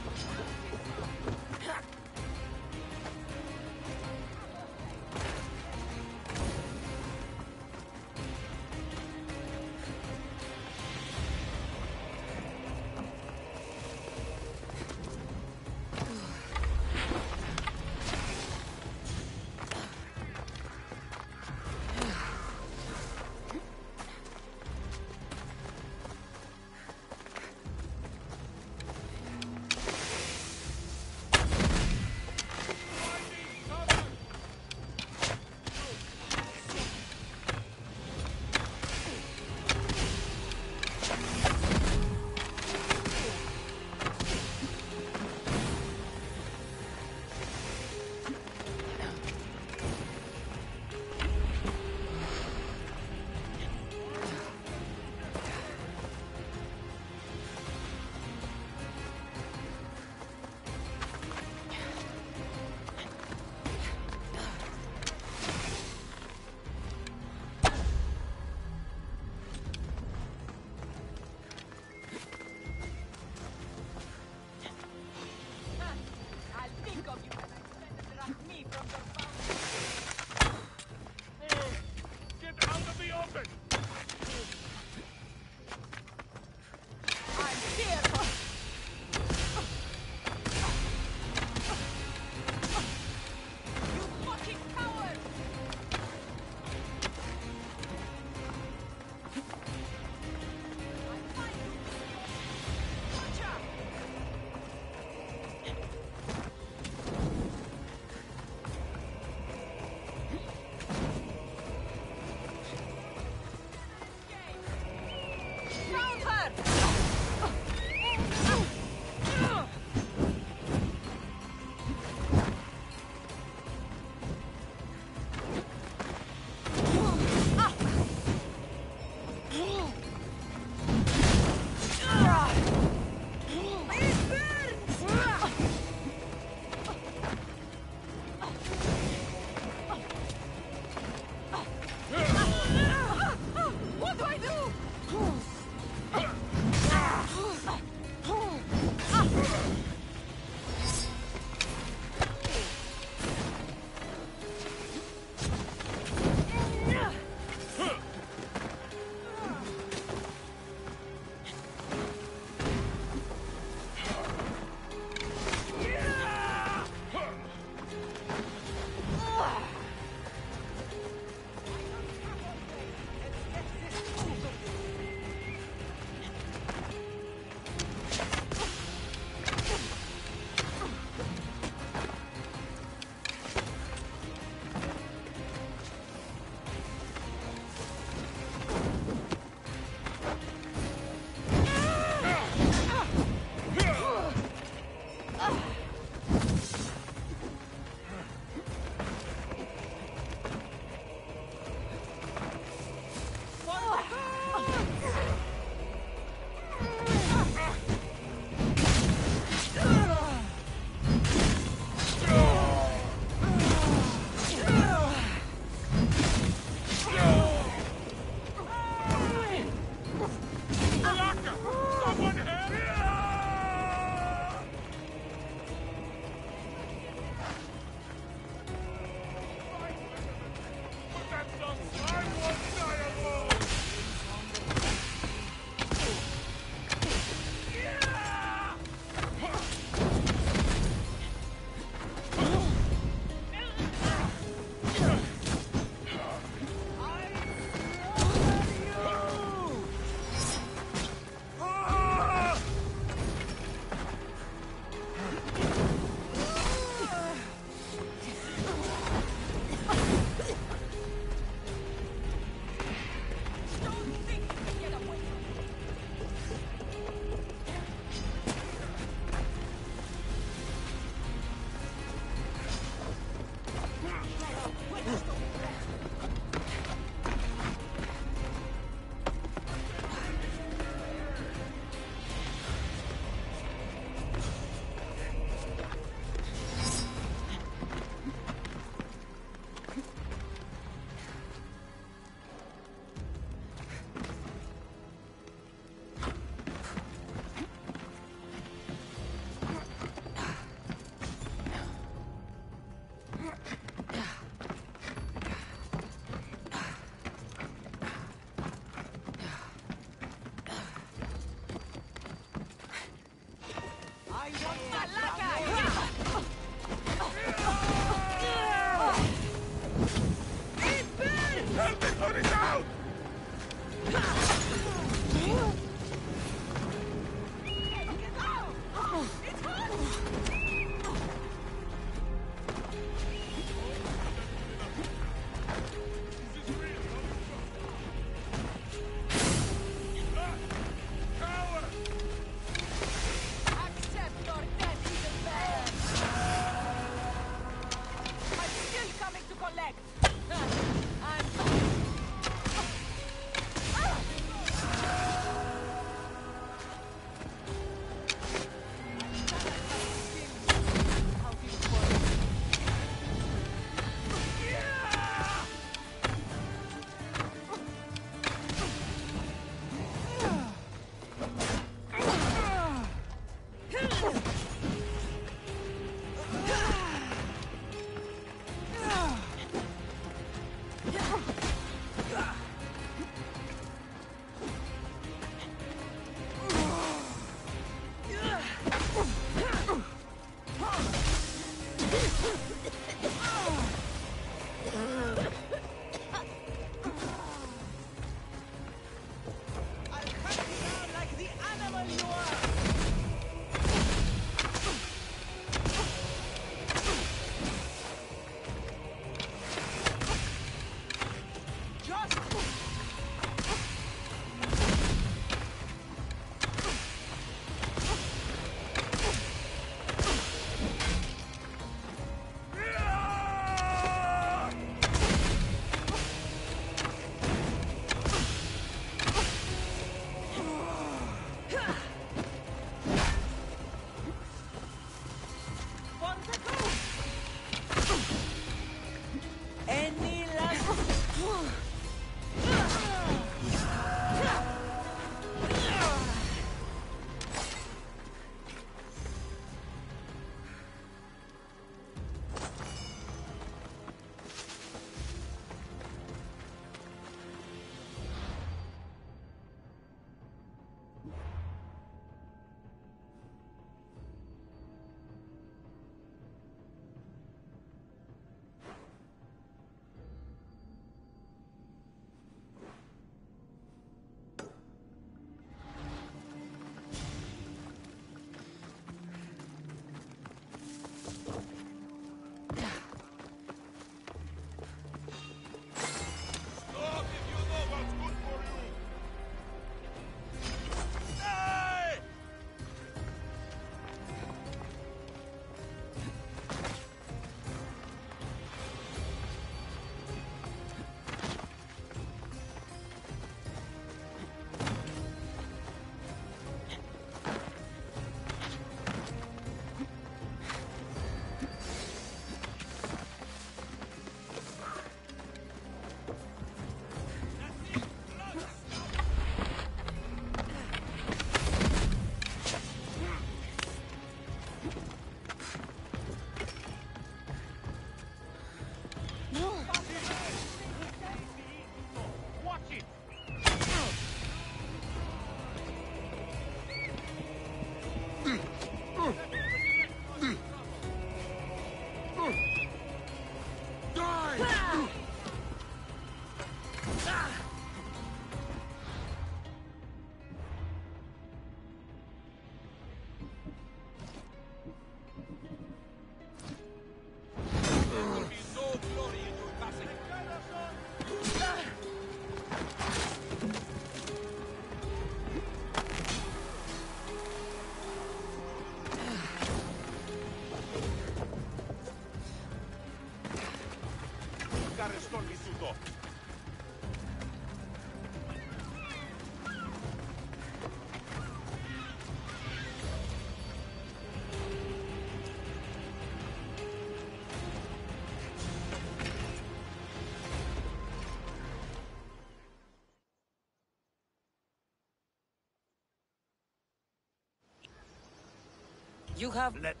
You have... Let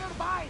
nearby!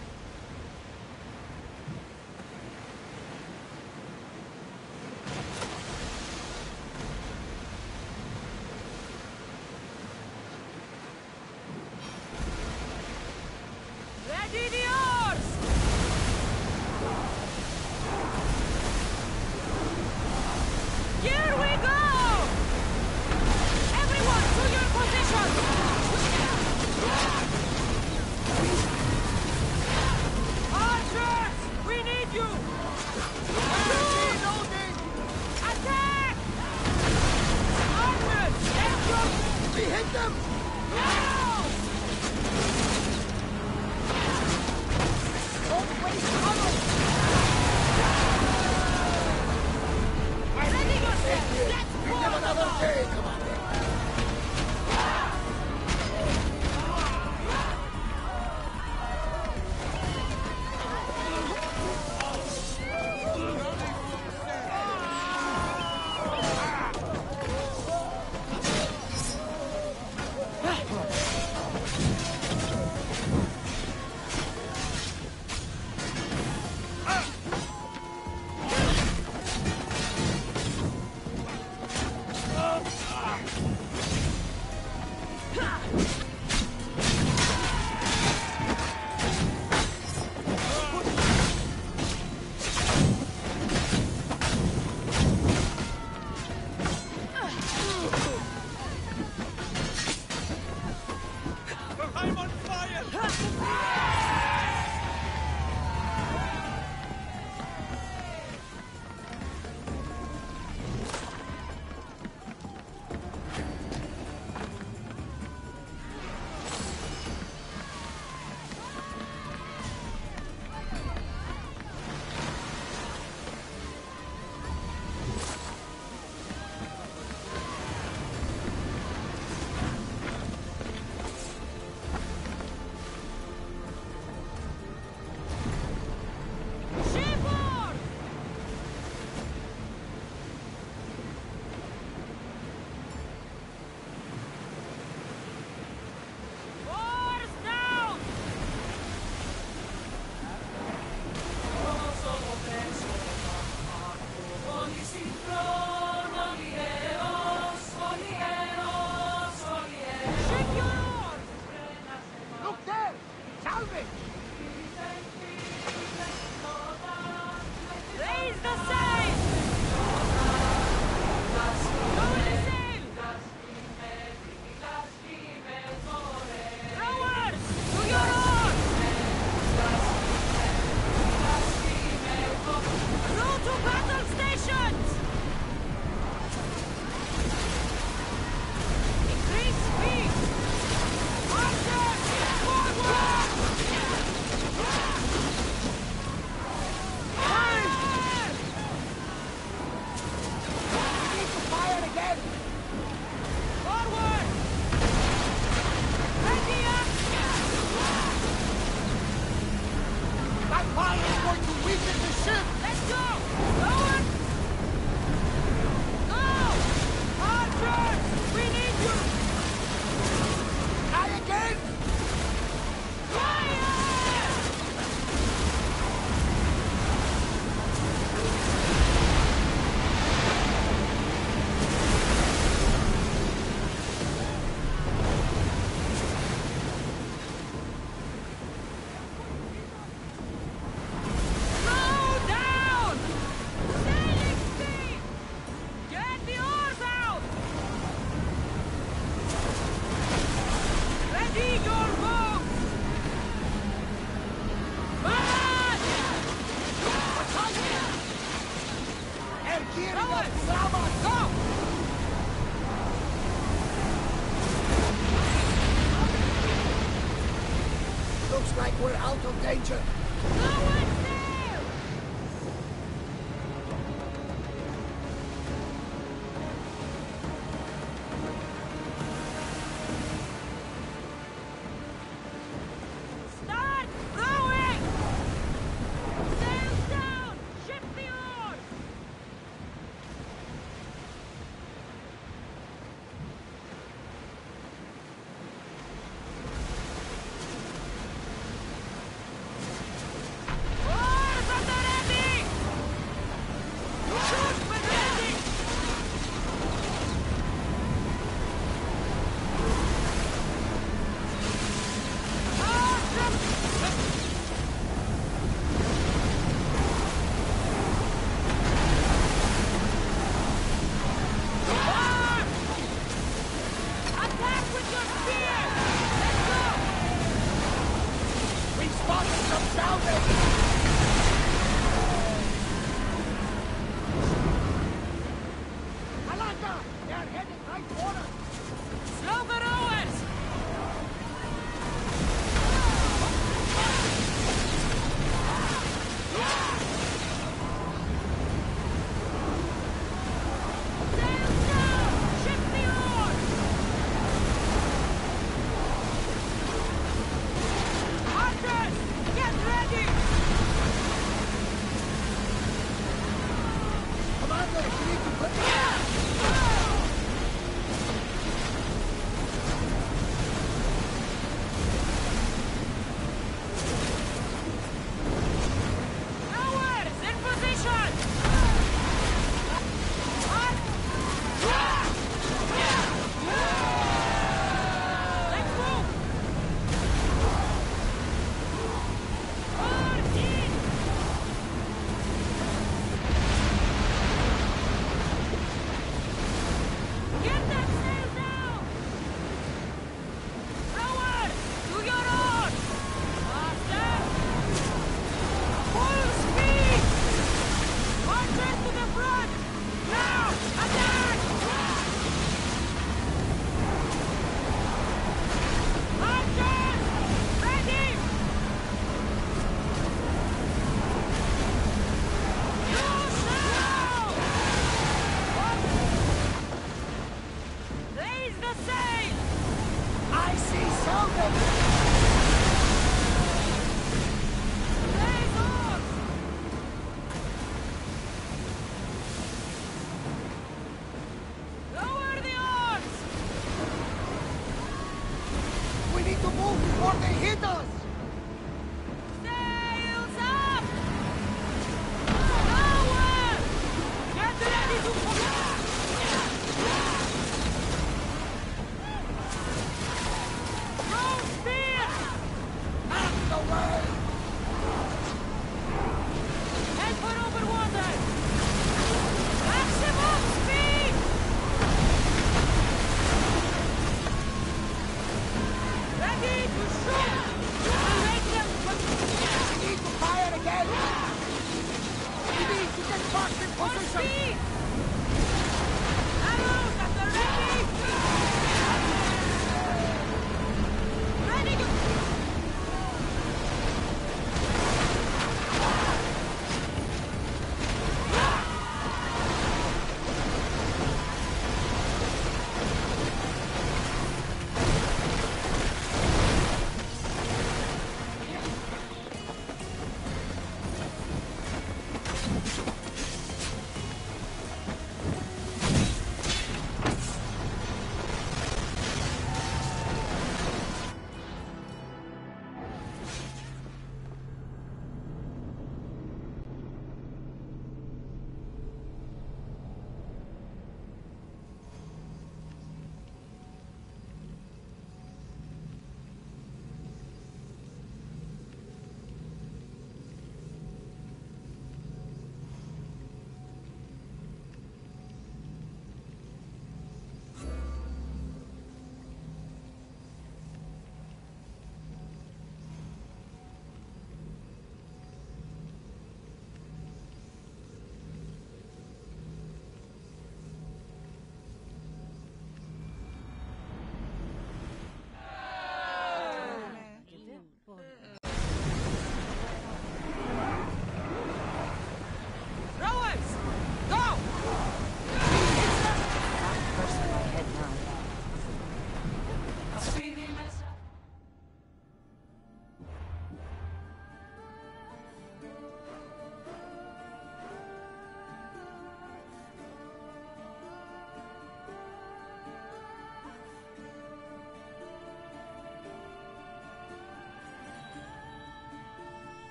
We're